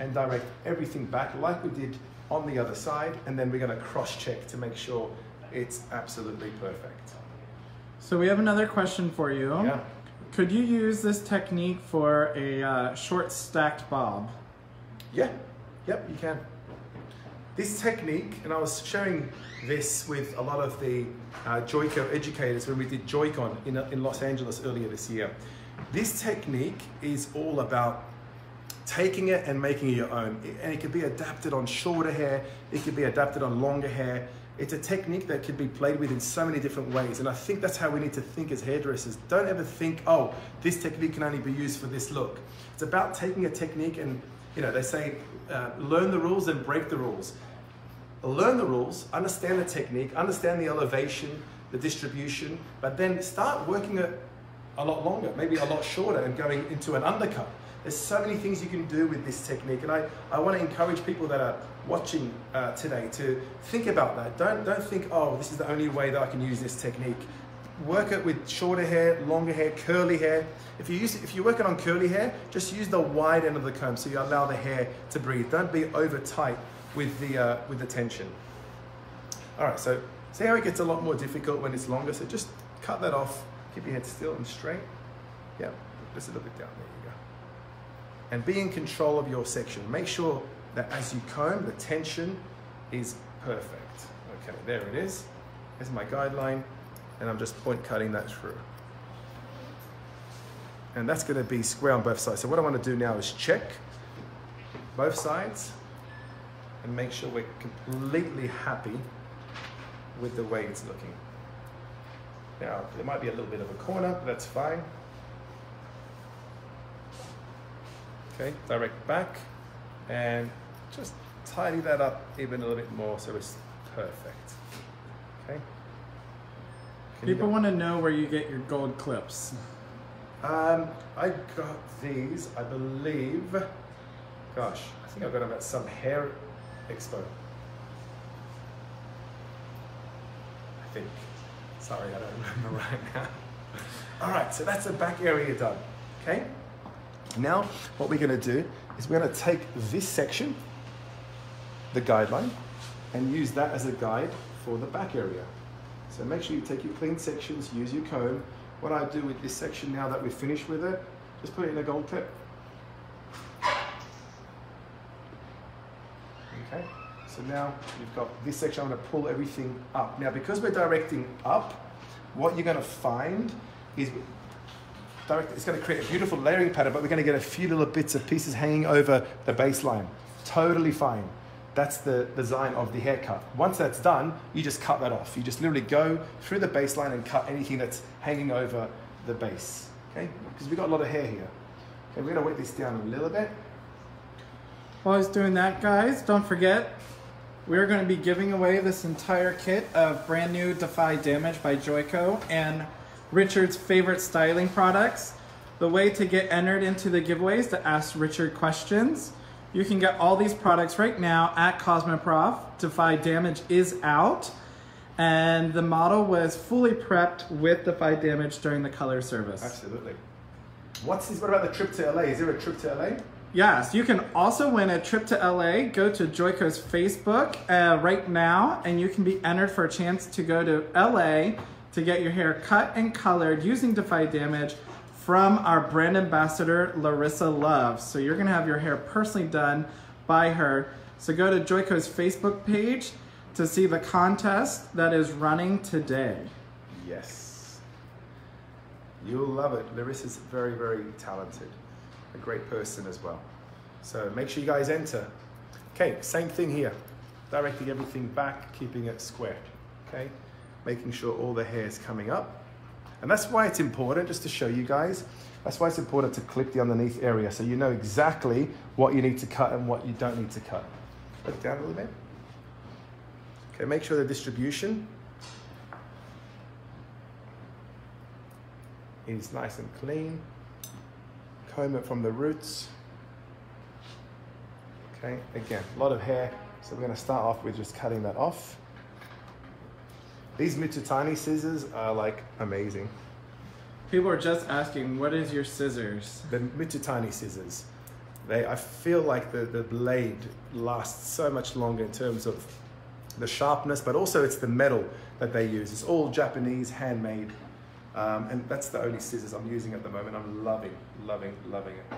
and direct everything back like we did on the other side. And then we're going to cross check to make sure it's absolutely perfect. So we have another question for you. Yeah. Could you use this technique for a uh, short stacked bob? Yeah, yep, you can. This technique, and I was sharing this with a lot of the uh, Joico educators when we did Joicon in, in Los Angeles earlier this year. This technique is all about taking it and making it your own. And it can be adapted on shorter hair, it can be adapted on longer hair. It's a technique that can be played with in so many different ways. And I think that's how we need to think as hairdressers. Don't ever think, oh, this technique can only be used for this look. It's about taking a technique and, you know, they say, uh, learn the rules and break the rules. Learn the rules, understand the technique, understand the elevation, the distribution, but then start working it a lot longer, maybe a lot shorter and going into an undercut. There's so many things you can do with this technique, and I, I want to encourage people that are watching uh, today to think about that. Don't, don't think, oh, this is the only way that I can use this technique. Work it with shorter hair, longer hair, curly hair. If, you use, if you're working on curly hair, just use the wide end of the comb so you allow the hair to breathe. Don't be over tight with the, uh, with the tension. All right, so see how it gets a lot more difficult when it's longer? So just cut that off, keep your head still and straight. Yeah, just a little bit down there you go. and be in control of your section. Make sure that as you comb, the tension is perfect. Okay, there it is. There's my guideline, and I'm just point cutting that through. And that's gonna be square on both sides. So what I wanna do now is check both sides and make sure we're completely happy with the way it's looking. Now, there might be a little bit of a corner, but that's fine. Okay, direct back and just tidy that up even a little bit more so it's perfect. Okay. Can People want to know where you get your gold clips. Um, I got these, I believe. Gosh, I think I got them at some hair expo. I think. Sorry, I don't *laughs* remember right now. All right, so that's the back area done. Okay. Now, what we're going to do is we're going to take this section, the guideline, and use that as a guide for the back area. So make sure you take your clean sections, use your comb. What I do with this section now that we're finished with it, just put it in a gold clip. Okay, so now you've got this section, I'm gonna pull everything up. Now because we're directing up, what you're gonna find is direct, it's going to create a beautiful layering pattern, but we're going to get a few little bits of pieces hanging over the baseline. Totally fine. That's the design of the haircut. Once that's done, you just cut that off. You just literally go through the baseline and cut anything that's hanging over the base. Okay? Because we've got a lot of hair here. Okay, we're to wet this down a little bit. While he's doing that, guys, don't forget, we're going to be giving away this entire kit of brand new Defy Damage by Joico and Richard's favorite styling products. The way to get entered into the giveaways to ask Richard questions. You can get all these products right now at Cosmoprof. Defy Damage is out. And the model was fully prepped with Defy Damage during the color service. Absolutely. What's this? What about the trip to LA? Is there a trip to LA? Yes, you can also win a trip to LA. Go to Joico's Facebook uh, right now, and you can be entered for a chance to go to LA to get your hair cut and colored using Defy Damage from our brand ambassador, Larissa Love. So you're gonna have your hair personally done by her. So go to Joico's Facebook page to see the contest that is running today. Yes. You'll love it. Larissa's very, very talented. A great person as well. So make sure you guys enter. Okay, same thing here. Directing everything back, keeping it square. Okay making sure all the hair is coming up. And that's why it's important, just to show you guys, that's why it's important to clip the underneath area so you know exactly what you need to cut and what you don't need to cut. Look down a little bit. Okay, make sure the distribution is nice and clean. Comb it from the roots. Okay, again, a lot of hair. So we're going to start off with just cutting that off. These Mizutani scissors are like amazing. People are just asking, what is your scissors? The Mizutani scissors. They, I feel like the, the blade lasts so much longer in terms of the sharpness, but also it's the metal that they use. It's all Japanese, handmade, um, and that's the only scissors I'm using at the moment. I'm loving, loving, loving it.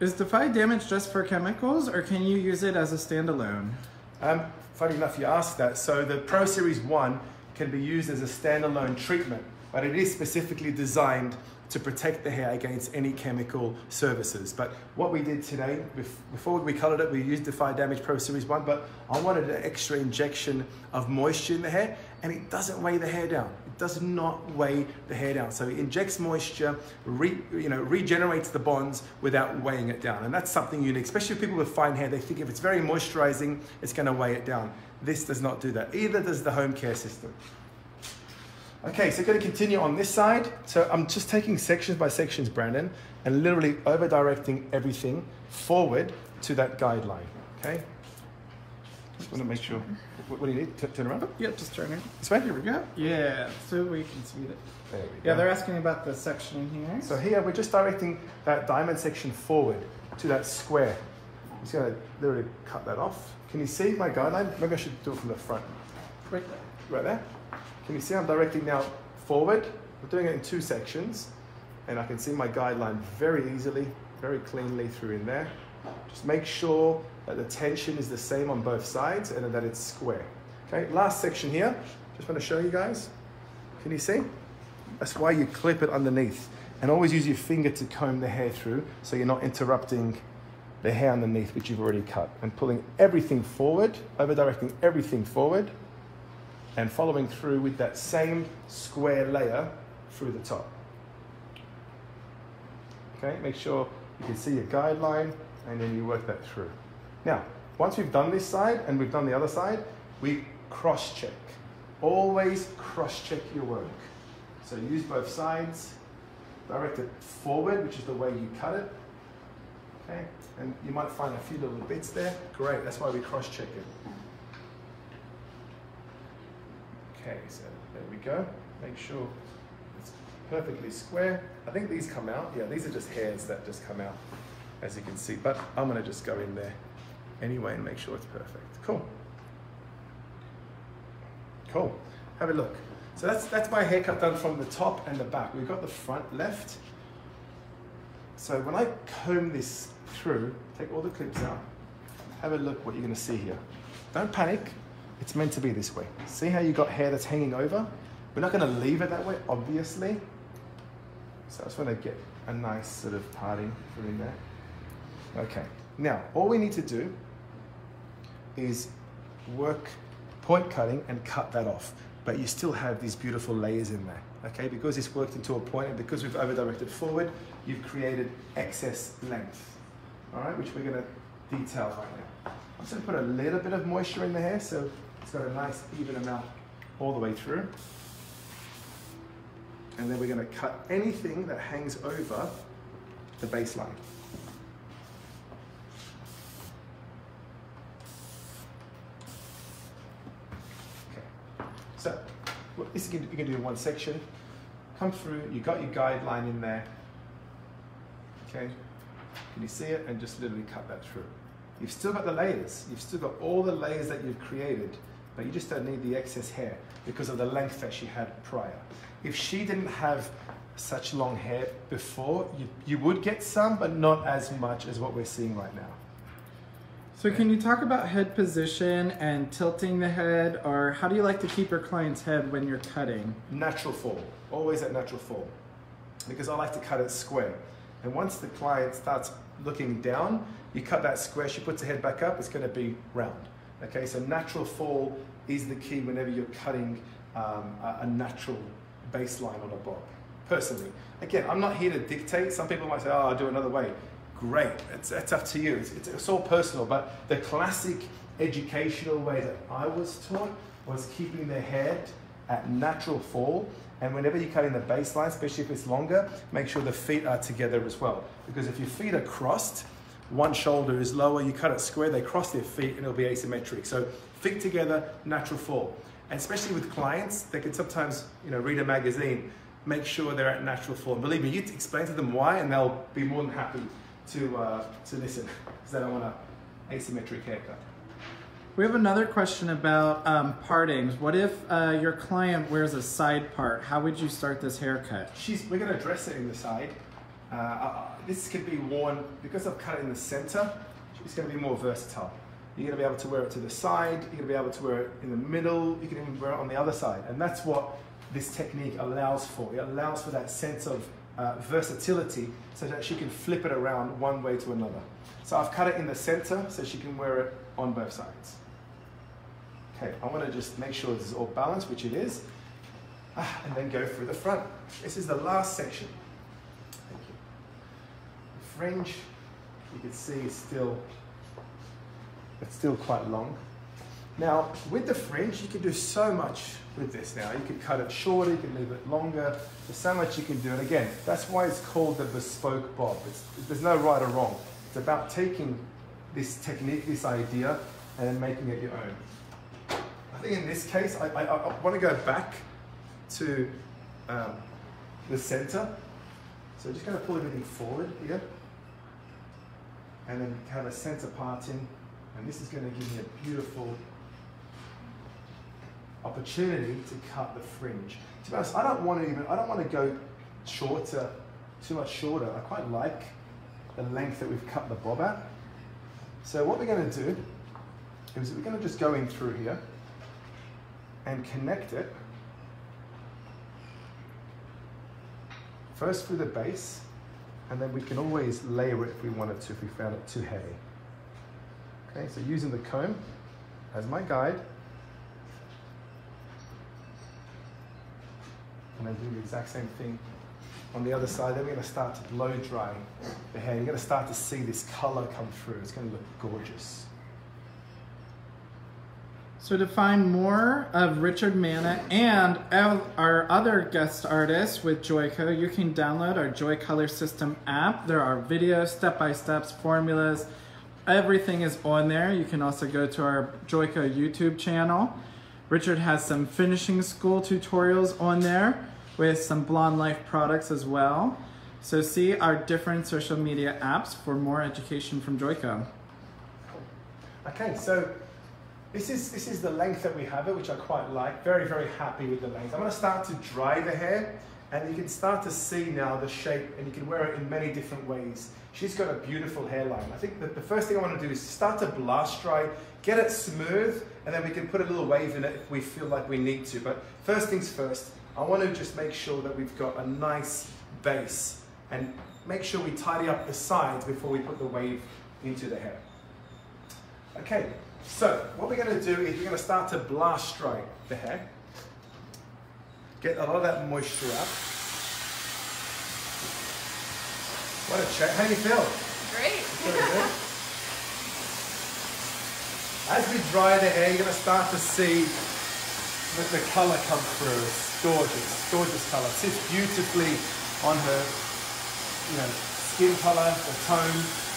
Is Defy Damage just for chemicals, or can you use it as a standalone? Um, funny enough, you asked that. So the Pro Series 1 can be used as a standalone treatment, but it is specifically designed to protect the hair against any chemical services. But what we did today, before we colored it, we used the Defy Damage Pro Series 1, but I wanted an extra injection of moisture in the hair, and it doesn't weigh the hair down. It does not weigh the hair down. So it injects moisture, re, you know, regenerates the bonds without weighing it down. And that's something unique, especially people with fine hair. They think if it's very moisturizing, it's gonna weigh it down. This does not do that. Either does the home care system. Okay, so going to continue on this side. So I'm just taking sections by sections, Brandon, and literally over directing everything forward to that guideline. Okay? Just want to make sure. What, what do you need? T- turn around? Yeah, just turn it. This way? Here we go. Yeah, so we can see it. There we go. Yeah, they're asking about the section here. So here we're just directing that diamond section forward to that square. I'm just going to literally cut that off. Can you see my guideline? Maybe I should do it from the front. Right there. Right there. Can you see I'm directing now forward? We're doing it in two sections, and I can see my guideline very easily, very cleanly through in there. Just make sure that the tension is the same on both sides and that it's square. Okay, last section here. Just want to show you guys. Can you see? That's why you clip it underneath. And always use your finger to comb the hair through so you're not interrupting the hair underneath which you've already cut. And pulling everything forward, over directing everything forward and following through with that same square layer through the top. Okay, make sure you can see your guideline and then you work that through. Now, once we've done this side and we've done the other side, we cross check. Always cross check your work. So use both sides, direct it forward, which is the way you cut it. Okay, and you might find a few little bits there. Great, that's why we cross check it. Okay, so there we go. Make sure it's perfectly square. I think these come out. Yeah, these are just hairs that just come out, as you can see. But I'm gonna just go in there anyway and make sure it's perfect. Cool. Cool. Have a look. So that's that's my haircut done from the top and the back. We've got the front left. So when I comb this through, take all the clips out, have a look what you're gonna see here. Don't panic. It's meant to be this way. See how you got hair that's hanging over? We're not going to leave it that way, obviously. So I just want to get a nice sort of parting put in there. Okay. Now, all we need to do is work point cutting and cut that off. But you still have these beautiful layers in there. Okay, because it's worked into a point and because we've over directed forward, you've created excess length. All right, which we're going to detail right now. I'm just going to put a little bit of moisture in the hair so it's got a nice even amount all the way through. And then we're going to cut anything that hangs over the baseline. Okay. So, well, this you can, you can do in one section. Come through, you got your guideline in there. Okay. Can you see it? And just literally cut that through. You've still got the layers. You've still got all the layers that you've created, but you just don't need the excess hair because of the length that she had prior. If she didn't have such long hair before, you, you would get some, but not as much as what we're seeing right now. So can you talk about head position and tilting the head, or how do you like to keep your client's head when you're cutting? Natural fall, always at natural fall, because I like to cut it square. And once the client starts looking down, you cut that square, she puts her head back up, it's going to be round. Okay, so natural fall is the key whenever you're cutting um, a, a natural baseline on a bob. Personally, again, I'm not here to dictate. Some people might say, "Oh, I'll do another way." Great, it's, it's up to you. It's, it's, it's all personal. But the classic educational way that I was taught was keeping the head at natural fall. And whenever you're cutting the baseline, especially if it's longer, make sure the feet are together as well. Because if your feet are crossed, one shoulder is lower, you cut it square, they cross their feet and it'll be asymmetric. So feet together, natural fall. And especially with clients, they can sometimes, you know, read a magazine, make sure they're at natural fall. And believe me, you explain to them why and they'll be more than happy to, uh, to listen *laughs* because they don't want an asymmetric haircut. We have another question about um, partings. What if uh, your client wears a side part? How would you start this haircut? She's, we're going to dress it in the side. Uh, uh, this could be worn, because I've cut it in the center, it's going to be more versatile. You're going to be able to wear it to the side, you're going to be able to wear it in the middle, you can even wear it on the other side. And that's what this technique allows for. It allows for that sense of uh, versatility so that she can flip it around one way to another. So I've cut it in the center so she can wear it on both sides. Okay, I want to just make sure this is all balanced, which it is, ah, and then go through the front. This is the last section. Thank you. The fringe, you can see, is still, it's still quite long. Now, with the fringe, you can do so much with this now. You can cut it shorter, you can leave it longer. There's so much you can do. And again, that's why it's called the bespoke bob. It's, there's no right or wrong. It's about taking this technique, this idea, and then making it your own. I think in this case, I, I, I want to go back to um, the center. So just going to pull everything forward here. And then have a center parting. And this is going to give me a beautiful opportunity to cut the fringe. To be honest, I don't want to even, I don't want to go shorter, too much shorter. I quite like the length that we've cut the bob at. So what we're going to do is we're going to just go in through here and connect it first through the base and then we can always layer it if we wanted to if we found it too heavy. Okay, so using the comb as my guide and then do the exact same thing on the other side. Then we're going to start to blow dry the hair. You're going to start to see this color come through. It's going to look gorgeous. So to find more of Richard Mannah and our other guest artists with Joico, you can download our JoiColor System app. There are videos, step-by-steps, formulas, everything is on there. You can also go to our Joico YouTube channel. Richard has some finishing school tutorials on there with some Blonde Life products as well. So see our different social media apps for more education from Joico. Okay, so this is, this is the length that we have it, which I quite like. Very, very happy with the length. I'm gonna start to dry the hair and you can start to see now the shape and you can wear it in many different ways. She's got a beautiful hairline. I think that the first thing I wanna do is start to blast dry, get it smooth, and then we can put a little wave in it if we feel like we need to. But first things first, I wanna just make sure that we've got a nice base and make sure we tidy up the sides before we put the wave into the hair. Okay, so what we're going to do is we're going to start to blast dry the hair. Get a lot of that moisture out. What a check. How do you feel? Great. As we dry the hair, you're going to start to see the, the color come through. It's gorgeous, gorgeous color. It sits beautifully on her you know, skin color, the tone.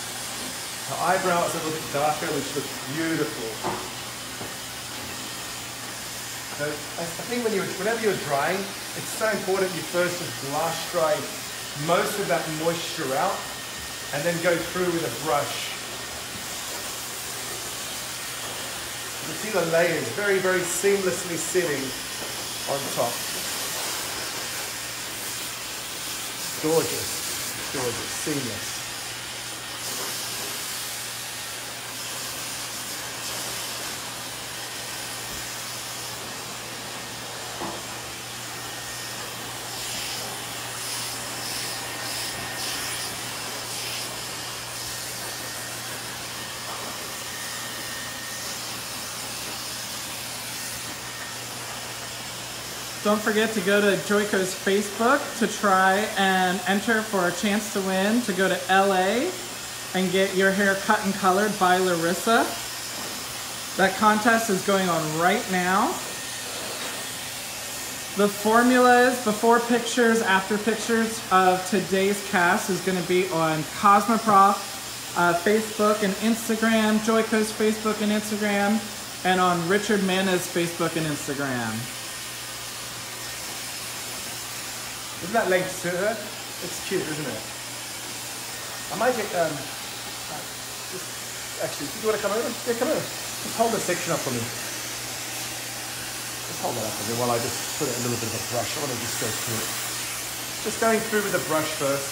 Her eyebrow is a little bit darker, which looks beautiful. So I think when you whenever you're drying, it's so important you first just blast dry most of that moisture out and then go through with a brush. You can see the layers very, very seamlessly sitting on top. Gorgeous, gorgeous, seamless. Don't forget to go to Joico's Facebook to try and enter for a chance to win to go to LA and get your hair cut and colored by Larissa. That contest is going on right now. The formulas, before pictures, after pictures of today's cast is going to be on Cosmoprof, uh, Facebook and Instagram, Joico's Facebook and Instagram, and on Richard Mannah's Facebook and Instagram. Isn't that linked to her? It's cute, isn't it? I might get, um, just, actually, do you want to come over? Yeah, come over. Just hold the section up for me. Just hold that up for me while I just put a little bit of a brush. I want to just go through it. Just going through with the brush first.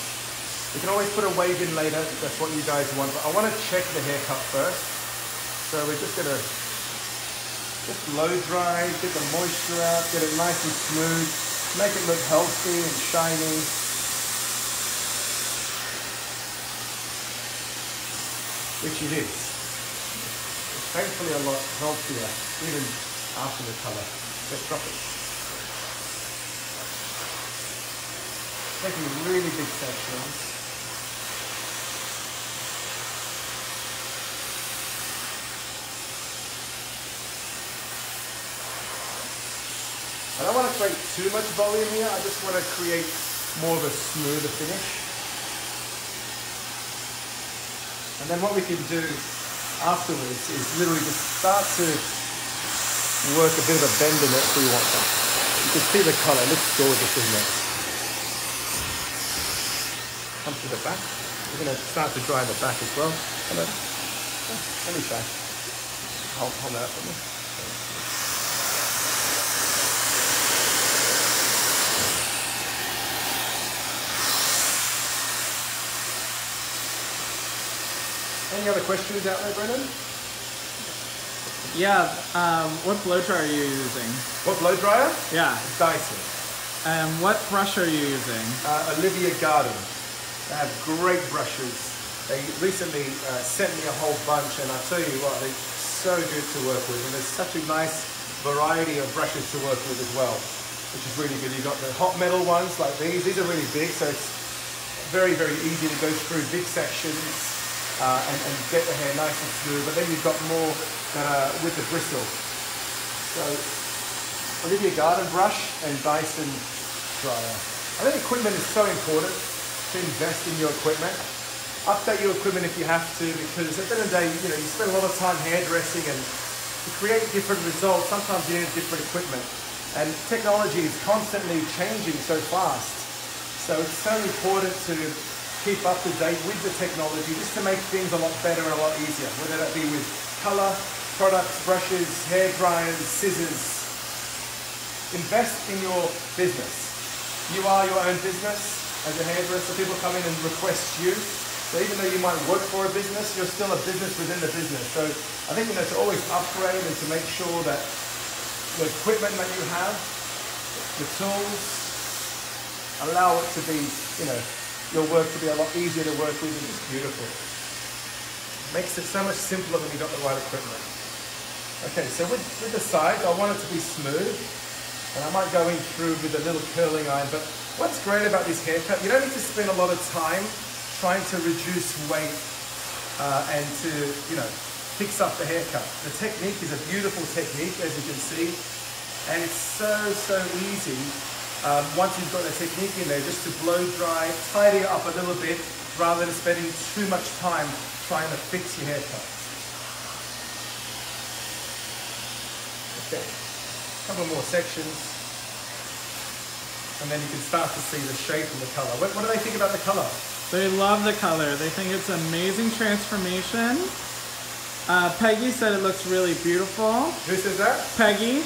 You can always put a wave in later if that's what you guys want, but I want to check the haircut first. So we're just going to just blow dry, get the moisture out, get it nice and smooth, make it look healthy and shiny. Which it is. It's thankfully a lot healthier, even after the color. Let's drop it. Taking really big sections. I don't want to create too much volume here. I just want to create more of a smoother finish. And then what we can do afterwards is literally just start to work a bit of a bend in it if we want that. You can see the color, it looks gorgeous, doesn't it? Come to the back. We're going to start to dry the back as well. Hello. Let me try. Hold, hold that up for me. Any other questions out there, Brendan? Yeah, um, what blow dryer are you using? What blow dryer? Yeah, Dyson. and what brush are you using? Uh, Olivia Garden. They have great brushes. They recently uh, sent me a whole bunch, and I tell you what, they're so good to work with. And there's such a nice variety of brushes to work with as well, which is really good. You've got the hot metal ones like these. These are really big, so it's very, very easy to go through big sections uh, and, and, get the hair nice and smooth. But then you've got more that are with the bristle. So Olivia Garden brush and Dyson dryer. I think equipment is so important to invest in your equipment. Update your equipment if you have to because at the end of the day, you know, you spend a lot of time hairdressing and to create different results, sometimes you need different equipment. And technology is constantly changing so fast. So it's so important to keep up to date with the technology just to make things a lot better and a lot easier, whether that be with color, products, brushes, hair dryers, scissors. Invest in your business. You are your own business as a hairdresser. People come in and request you. So even though you might work for a business, you're still a business within the business. So I think you know to always upgrade and to make sure that the equipment that you have, the tools, allow it to be, you know, your work to be a lot easier to work with and it's beautiful. Makes it so much simpler when you've got the right equipment. Okay, so with, with the sides, I want it to be smooth. And I might go in through with a little curling iron, but what's great about this haircut, you don't need to spend a lot of time trying to reduce weight uh, and to, you know, fix up the haircut. The technique is a beautiful technique, as you can see, and it's so, so easy um, once you've got the technique in there, just to blow dry, tidy it up a little bit, rather than spending too much time trying to fix your haircut. Okay, a couple more sections. And then you can start to see the shape and the color. What, what do they think about the color? They love the color. They think it's an amazing transformation. Uh, Peggy said it looks really beautiful. Who says that? Peggy.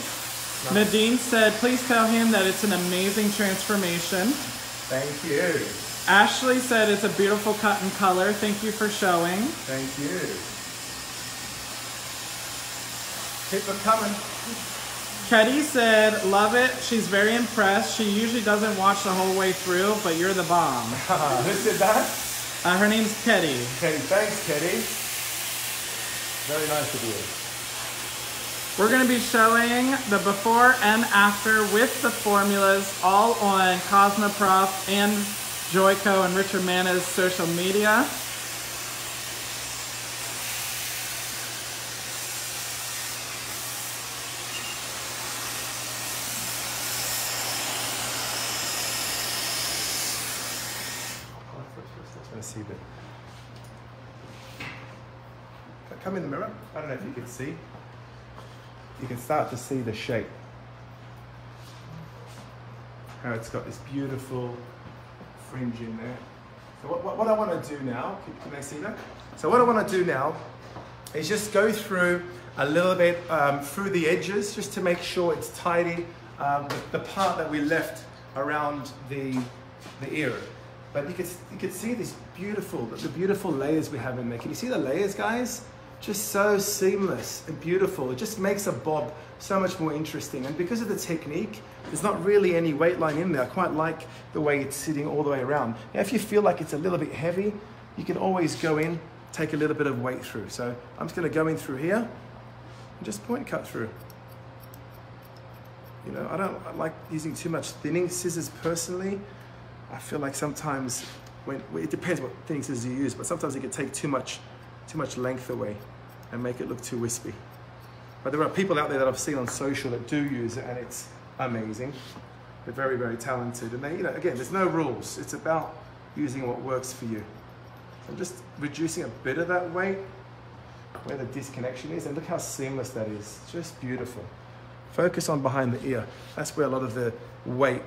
Nadine said, please tell him that it's an amazing transformation. Thank you. Ashley said it's a beautiful cut and color. Thank you for showing. Thank you. Keep them coming. Ketty said, love it. She's very impressed. She usually doesn't watch the whole way through, but you're the bomb. *laughs* Who said that? Uh, her name's Ketty. Ketty. Thanks, Ketty. Very nice of you. We're gonna be showing the before and after with the formulas all on Cosmoprof and Joico and Richard Mannah's social media. see the. Come in the mirror. I don't know if you can see. You can start to see the shape. How it's got this beautiful fringe in there. So what, what, what I want to do now, can, can they see that? So what I want to do now is just go through a little bit um, through the edges just to make sure it's tidy. Um, the, the part that we left around the, the ear. But you can, you can see these beautiful, the beautiful layers we have in there. Can you see the layers, guys? Just so seamless and beautiful. It just makes a bob so much more interesting. And because of the technique, there's not really any weight line in there. I quite like the way it's sitting all the way around. Now, if you feel like it's a little bit heavy, you can always go in, take a little bit of weight through. So I'm just gonna go in through here and just point cut through. You know, I don't like using too much thinning scissors personally. I feel like sometimes when it depends what thinning scissors you use, but sometimes it can take too much, too much length away and make it look too wispy. But there are people out there that I've seen on social that do use it, and it's amazing. They're very, very talented, and they, you know, again, there's no rules. It's about using what works for you. I'm just reducing a bit of that weight where the disconnection is, and look how seamless that is. Just beautiful. Focus on behind the ear. That's where a lot of the weight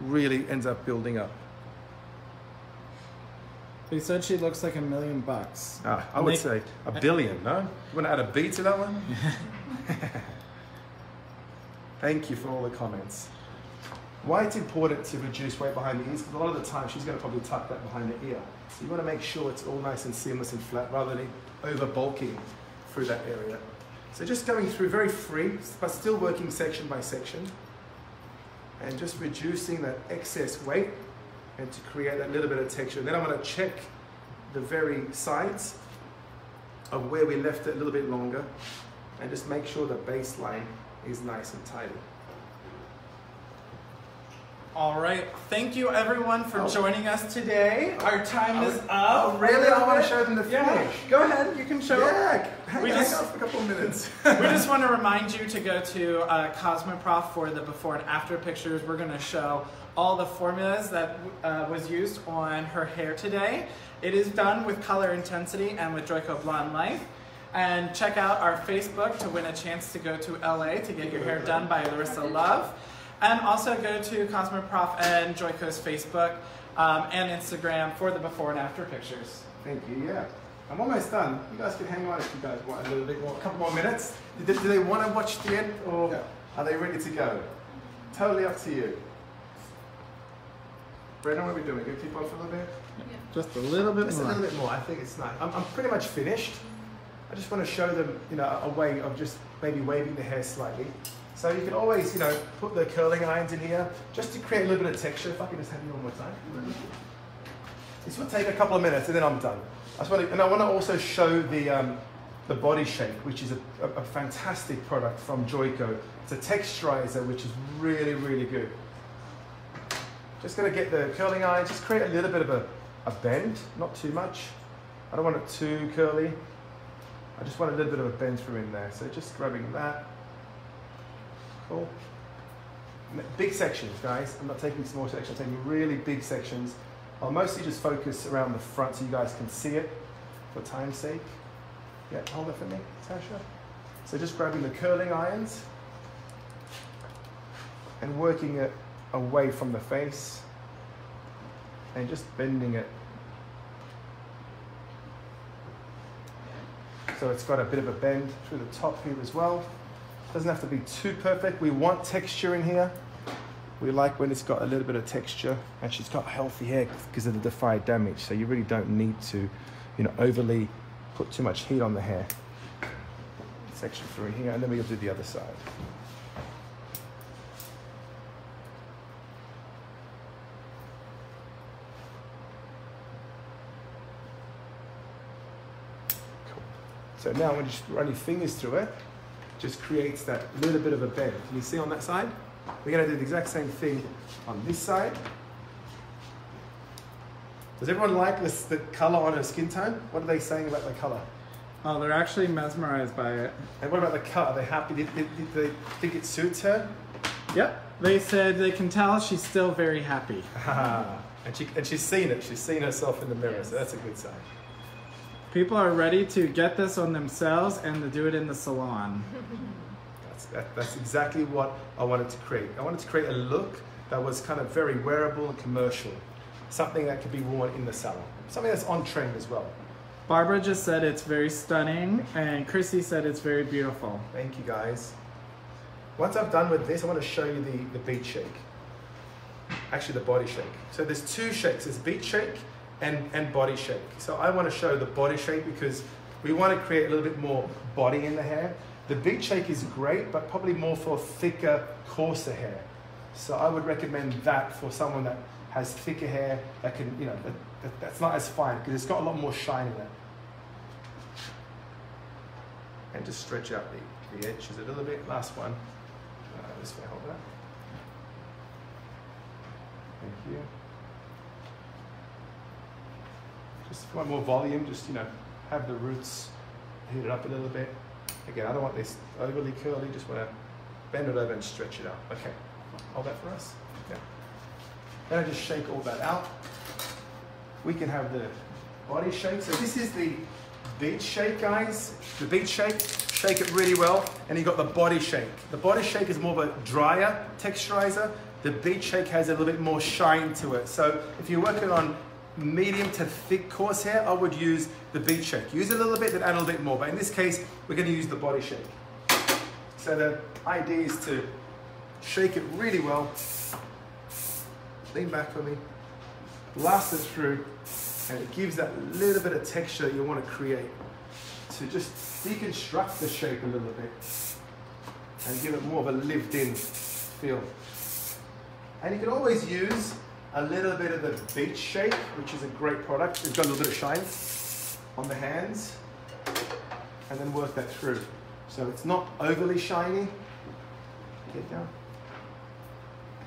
really ends up building up. He said she looks like a million bucks. Ah, I would say a billion, no? You want to add a B to that one? *laughs* Thank you for all the comments. Why it's important to reduce weight behind the ears, because a lot of the time she's going to probably tuck that behind the ear. So you want to make sure it's all nice and seamless and flat rather than over bulking through that area. So just going through very free, but still working section by section. And just reducing that excess weight and to create that little bit of texture. And Then I'm going to check the very sides of where we left it a little bit longer and just make sure the baseline is nice and tidy. All right. Thank you, everyone, for oh. joining us today. Our time is up. Oh, really? I want to show them the finish. Yeah. Go ahead. You can show yeah. Hang, we just, for a couple of minutes. *laughs* we just want to remind you to go to uh, Cosmoprof for the before and after pictures. We're going to show all the formulas that uh, was used on her hair today. It is done with color intensity and with Joico Blonde Life. And check out our Facebook to win a chance to go to LA to get your hair done by Larissa Love. And also go to Cosmoprof and Joico's Facebook um, and Instagram for the before and after pictures. Thank you, yeah. I'm almost done. You guys can hang on if you guys want a little bit more, a couple more minutes. Do, do they want to watch the end or yeah. are they ready to go? Totally up to you. Brendan, what are we doing? Gonna keep on for a little bit? Yeah. Just a little bit Just more. a little bit more. I think it's nice. I'm, I'm pretty much finished. I just want to show them, you know, a way of just maybe waving the hair slightly. So you can always, you know, put the curling irons in here just to create a little bit of texture. If I can just have you one more time. This will take a couple of minutes and then I'm done. I just want to, and I want to also show the, um, the body shake, which is a, a, a fantastic product from Joico. It's a texturizer, which is really, really good. Just going to get the curling iron, just create a little bit of a, a bend, not too much. I don't want it too curly. I just want a little bit of a bend through in there. So just grabbing that. Cool. Big sections, guys. I'm not taking small sections, I'm taking really big sections. I'll mostly just focus around the front so you guys can see it for time's sake. Yeah, hold it for me, Tasha. So just grabbing the curling irons and working it away from the face and just bending it so it's got a bit of a bend through the top here as well doesn't have to be too perfect. We want texture in here. We like when it's got a little bit of texture and she's got healthy hair because of the defy damage. So you really don't need to, you know, overly put too much heat on the hair. Section three here, and then we'll do the other side. So now when you just run your fingers through it, just creates that little bit of a bend. Can you see on that side? We're going to do the exact same thing on this side. Does everyone like this, the color on her skin tone? What are they saying about the color? Oh, they're actually mesmerized by it. And what about the cut? Are they happy? Did, did, did they think it suits her? Yep. They said they can tell she's still very happy. *laughs* And, she, and she's seen it. She's seen herself in the mirror, so that's a good sign. People are ready to get this on themselves and to do it in the salon. That's, that, that's exactly what I wanted to create. I wanted to create a look that was kind of very wearable and commercial. Something that could be worn in the salon. Something that's on trend as well. Barbara just said it's very stunning, and Chrissy said it's very beautiful. Thank you guys. Once I've done with this, I want to show you the, the beach shake. Actually, the body shake. So there's two shakes. There's beach shake and, and body shake. So I want to show the body shake because we want to create a little bit more body in the hair. The beach shake is great, but probably more for thicker, coarser hair. So I would recommend that for someone that has thicker hair that can, you know, that, that, that's not as fine because it's got a lot more shine in it. And just stretch out the, the edges a little bit. Last one. Uh, this way, hold that. Thank you. Just one more volume, just, you know, have the roots heat it up a little bit. Again, I don't want this overly curly, just want to bend it over and stretch it out. Okay, hold that for us. Yeah. Then I just shake all that out. We can have the body shake. So this is the beach shake, guys. The beach shake, shake it really well. And you got the body shake. The body shake is more of a drier texturizer. The beach shake has a little bit more shine to it. So if you're working on medium to thick coarse hair, I would use the beach shake. Use a little bit, then add a little bit more. But in this case, we're gonna use the body shake. So the idea is to shake it really well. Lean back for me. Blast it through, and it gives that little bit of texture you want to create to just deconstruct the shape a little bit and give it more of a lived-in feel. And you can always use a little bit of the beach shake, which is a great product. It's got a little bit of shine on the hands, and then work that through. So it's not overly shiny. Get down.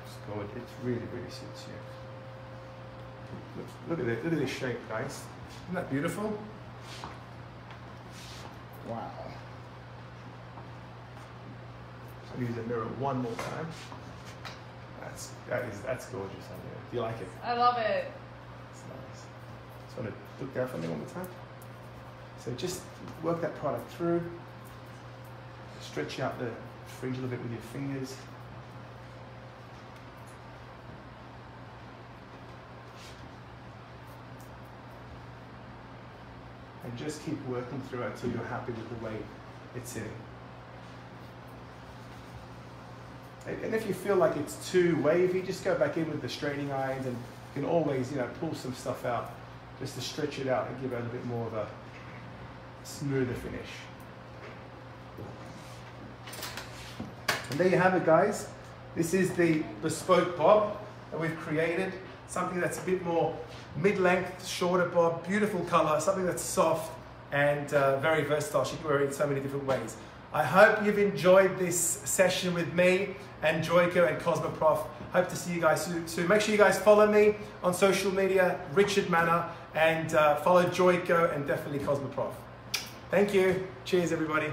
It's good. It really, really suits you. Look, look at it. Look at this shape, guys. Isn't that beautiful? Wow. I'll use the mirror one more time. That's that is that's gorgeous on you. Do you like it? I love it. It's nice. Just want to look down for me one more time. So just work that product through. Stretch out the fringe a little bit with your fingers. And just keep working through it until you're happy with the way it's sitting. And if you feel like it's too wavy, just go back in with the straightening irons and you can always, you know, pull some stuff out just to stretch it out and give it a little bit more of a smoother finish. And there you have it, guys. This is the bespoke bob that we've created. Something that's a bit more mid-length, shorter bob, beautiful color, something that's soft and uh, very versatile. She can wear it in so many different ways. I hope you've enjoyed this session with me and Joico and Cosmoprof. Hope to see you guys soon. Make sure you guys follow me on social media, Richard Mannah, and uh, follow Joico and definitely Cosmoprof. Thank you. Cheers, everybody.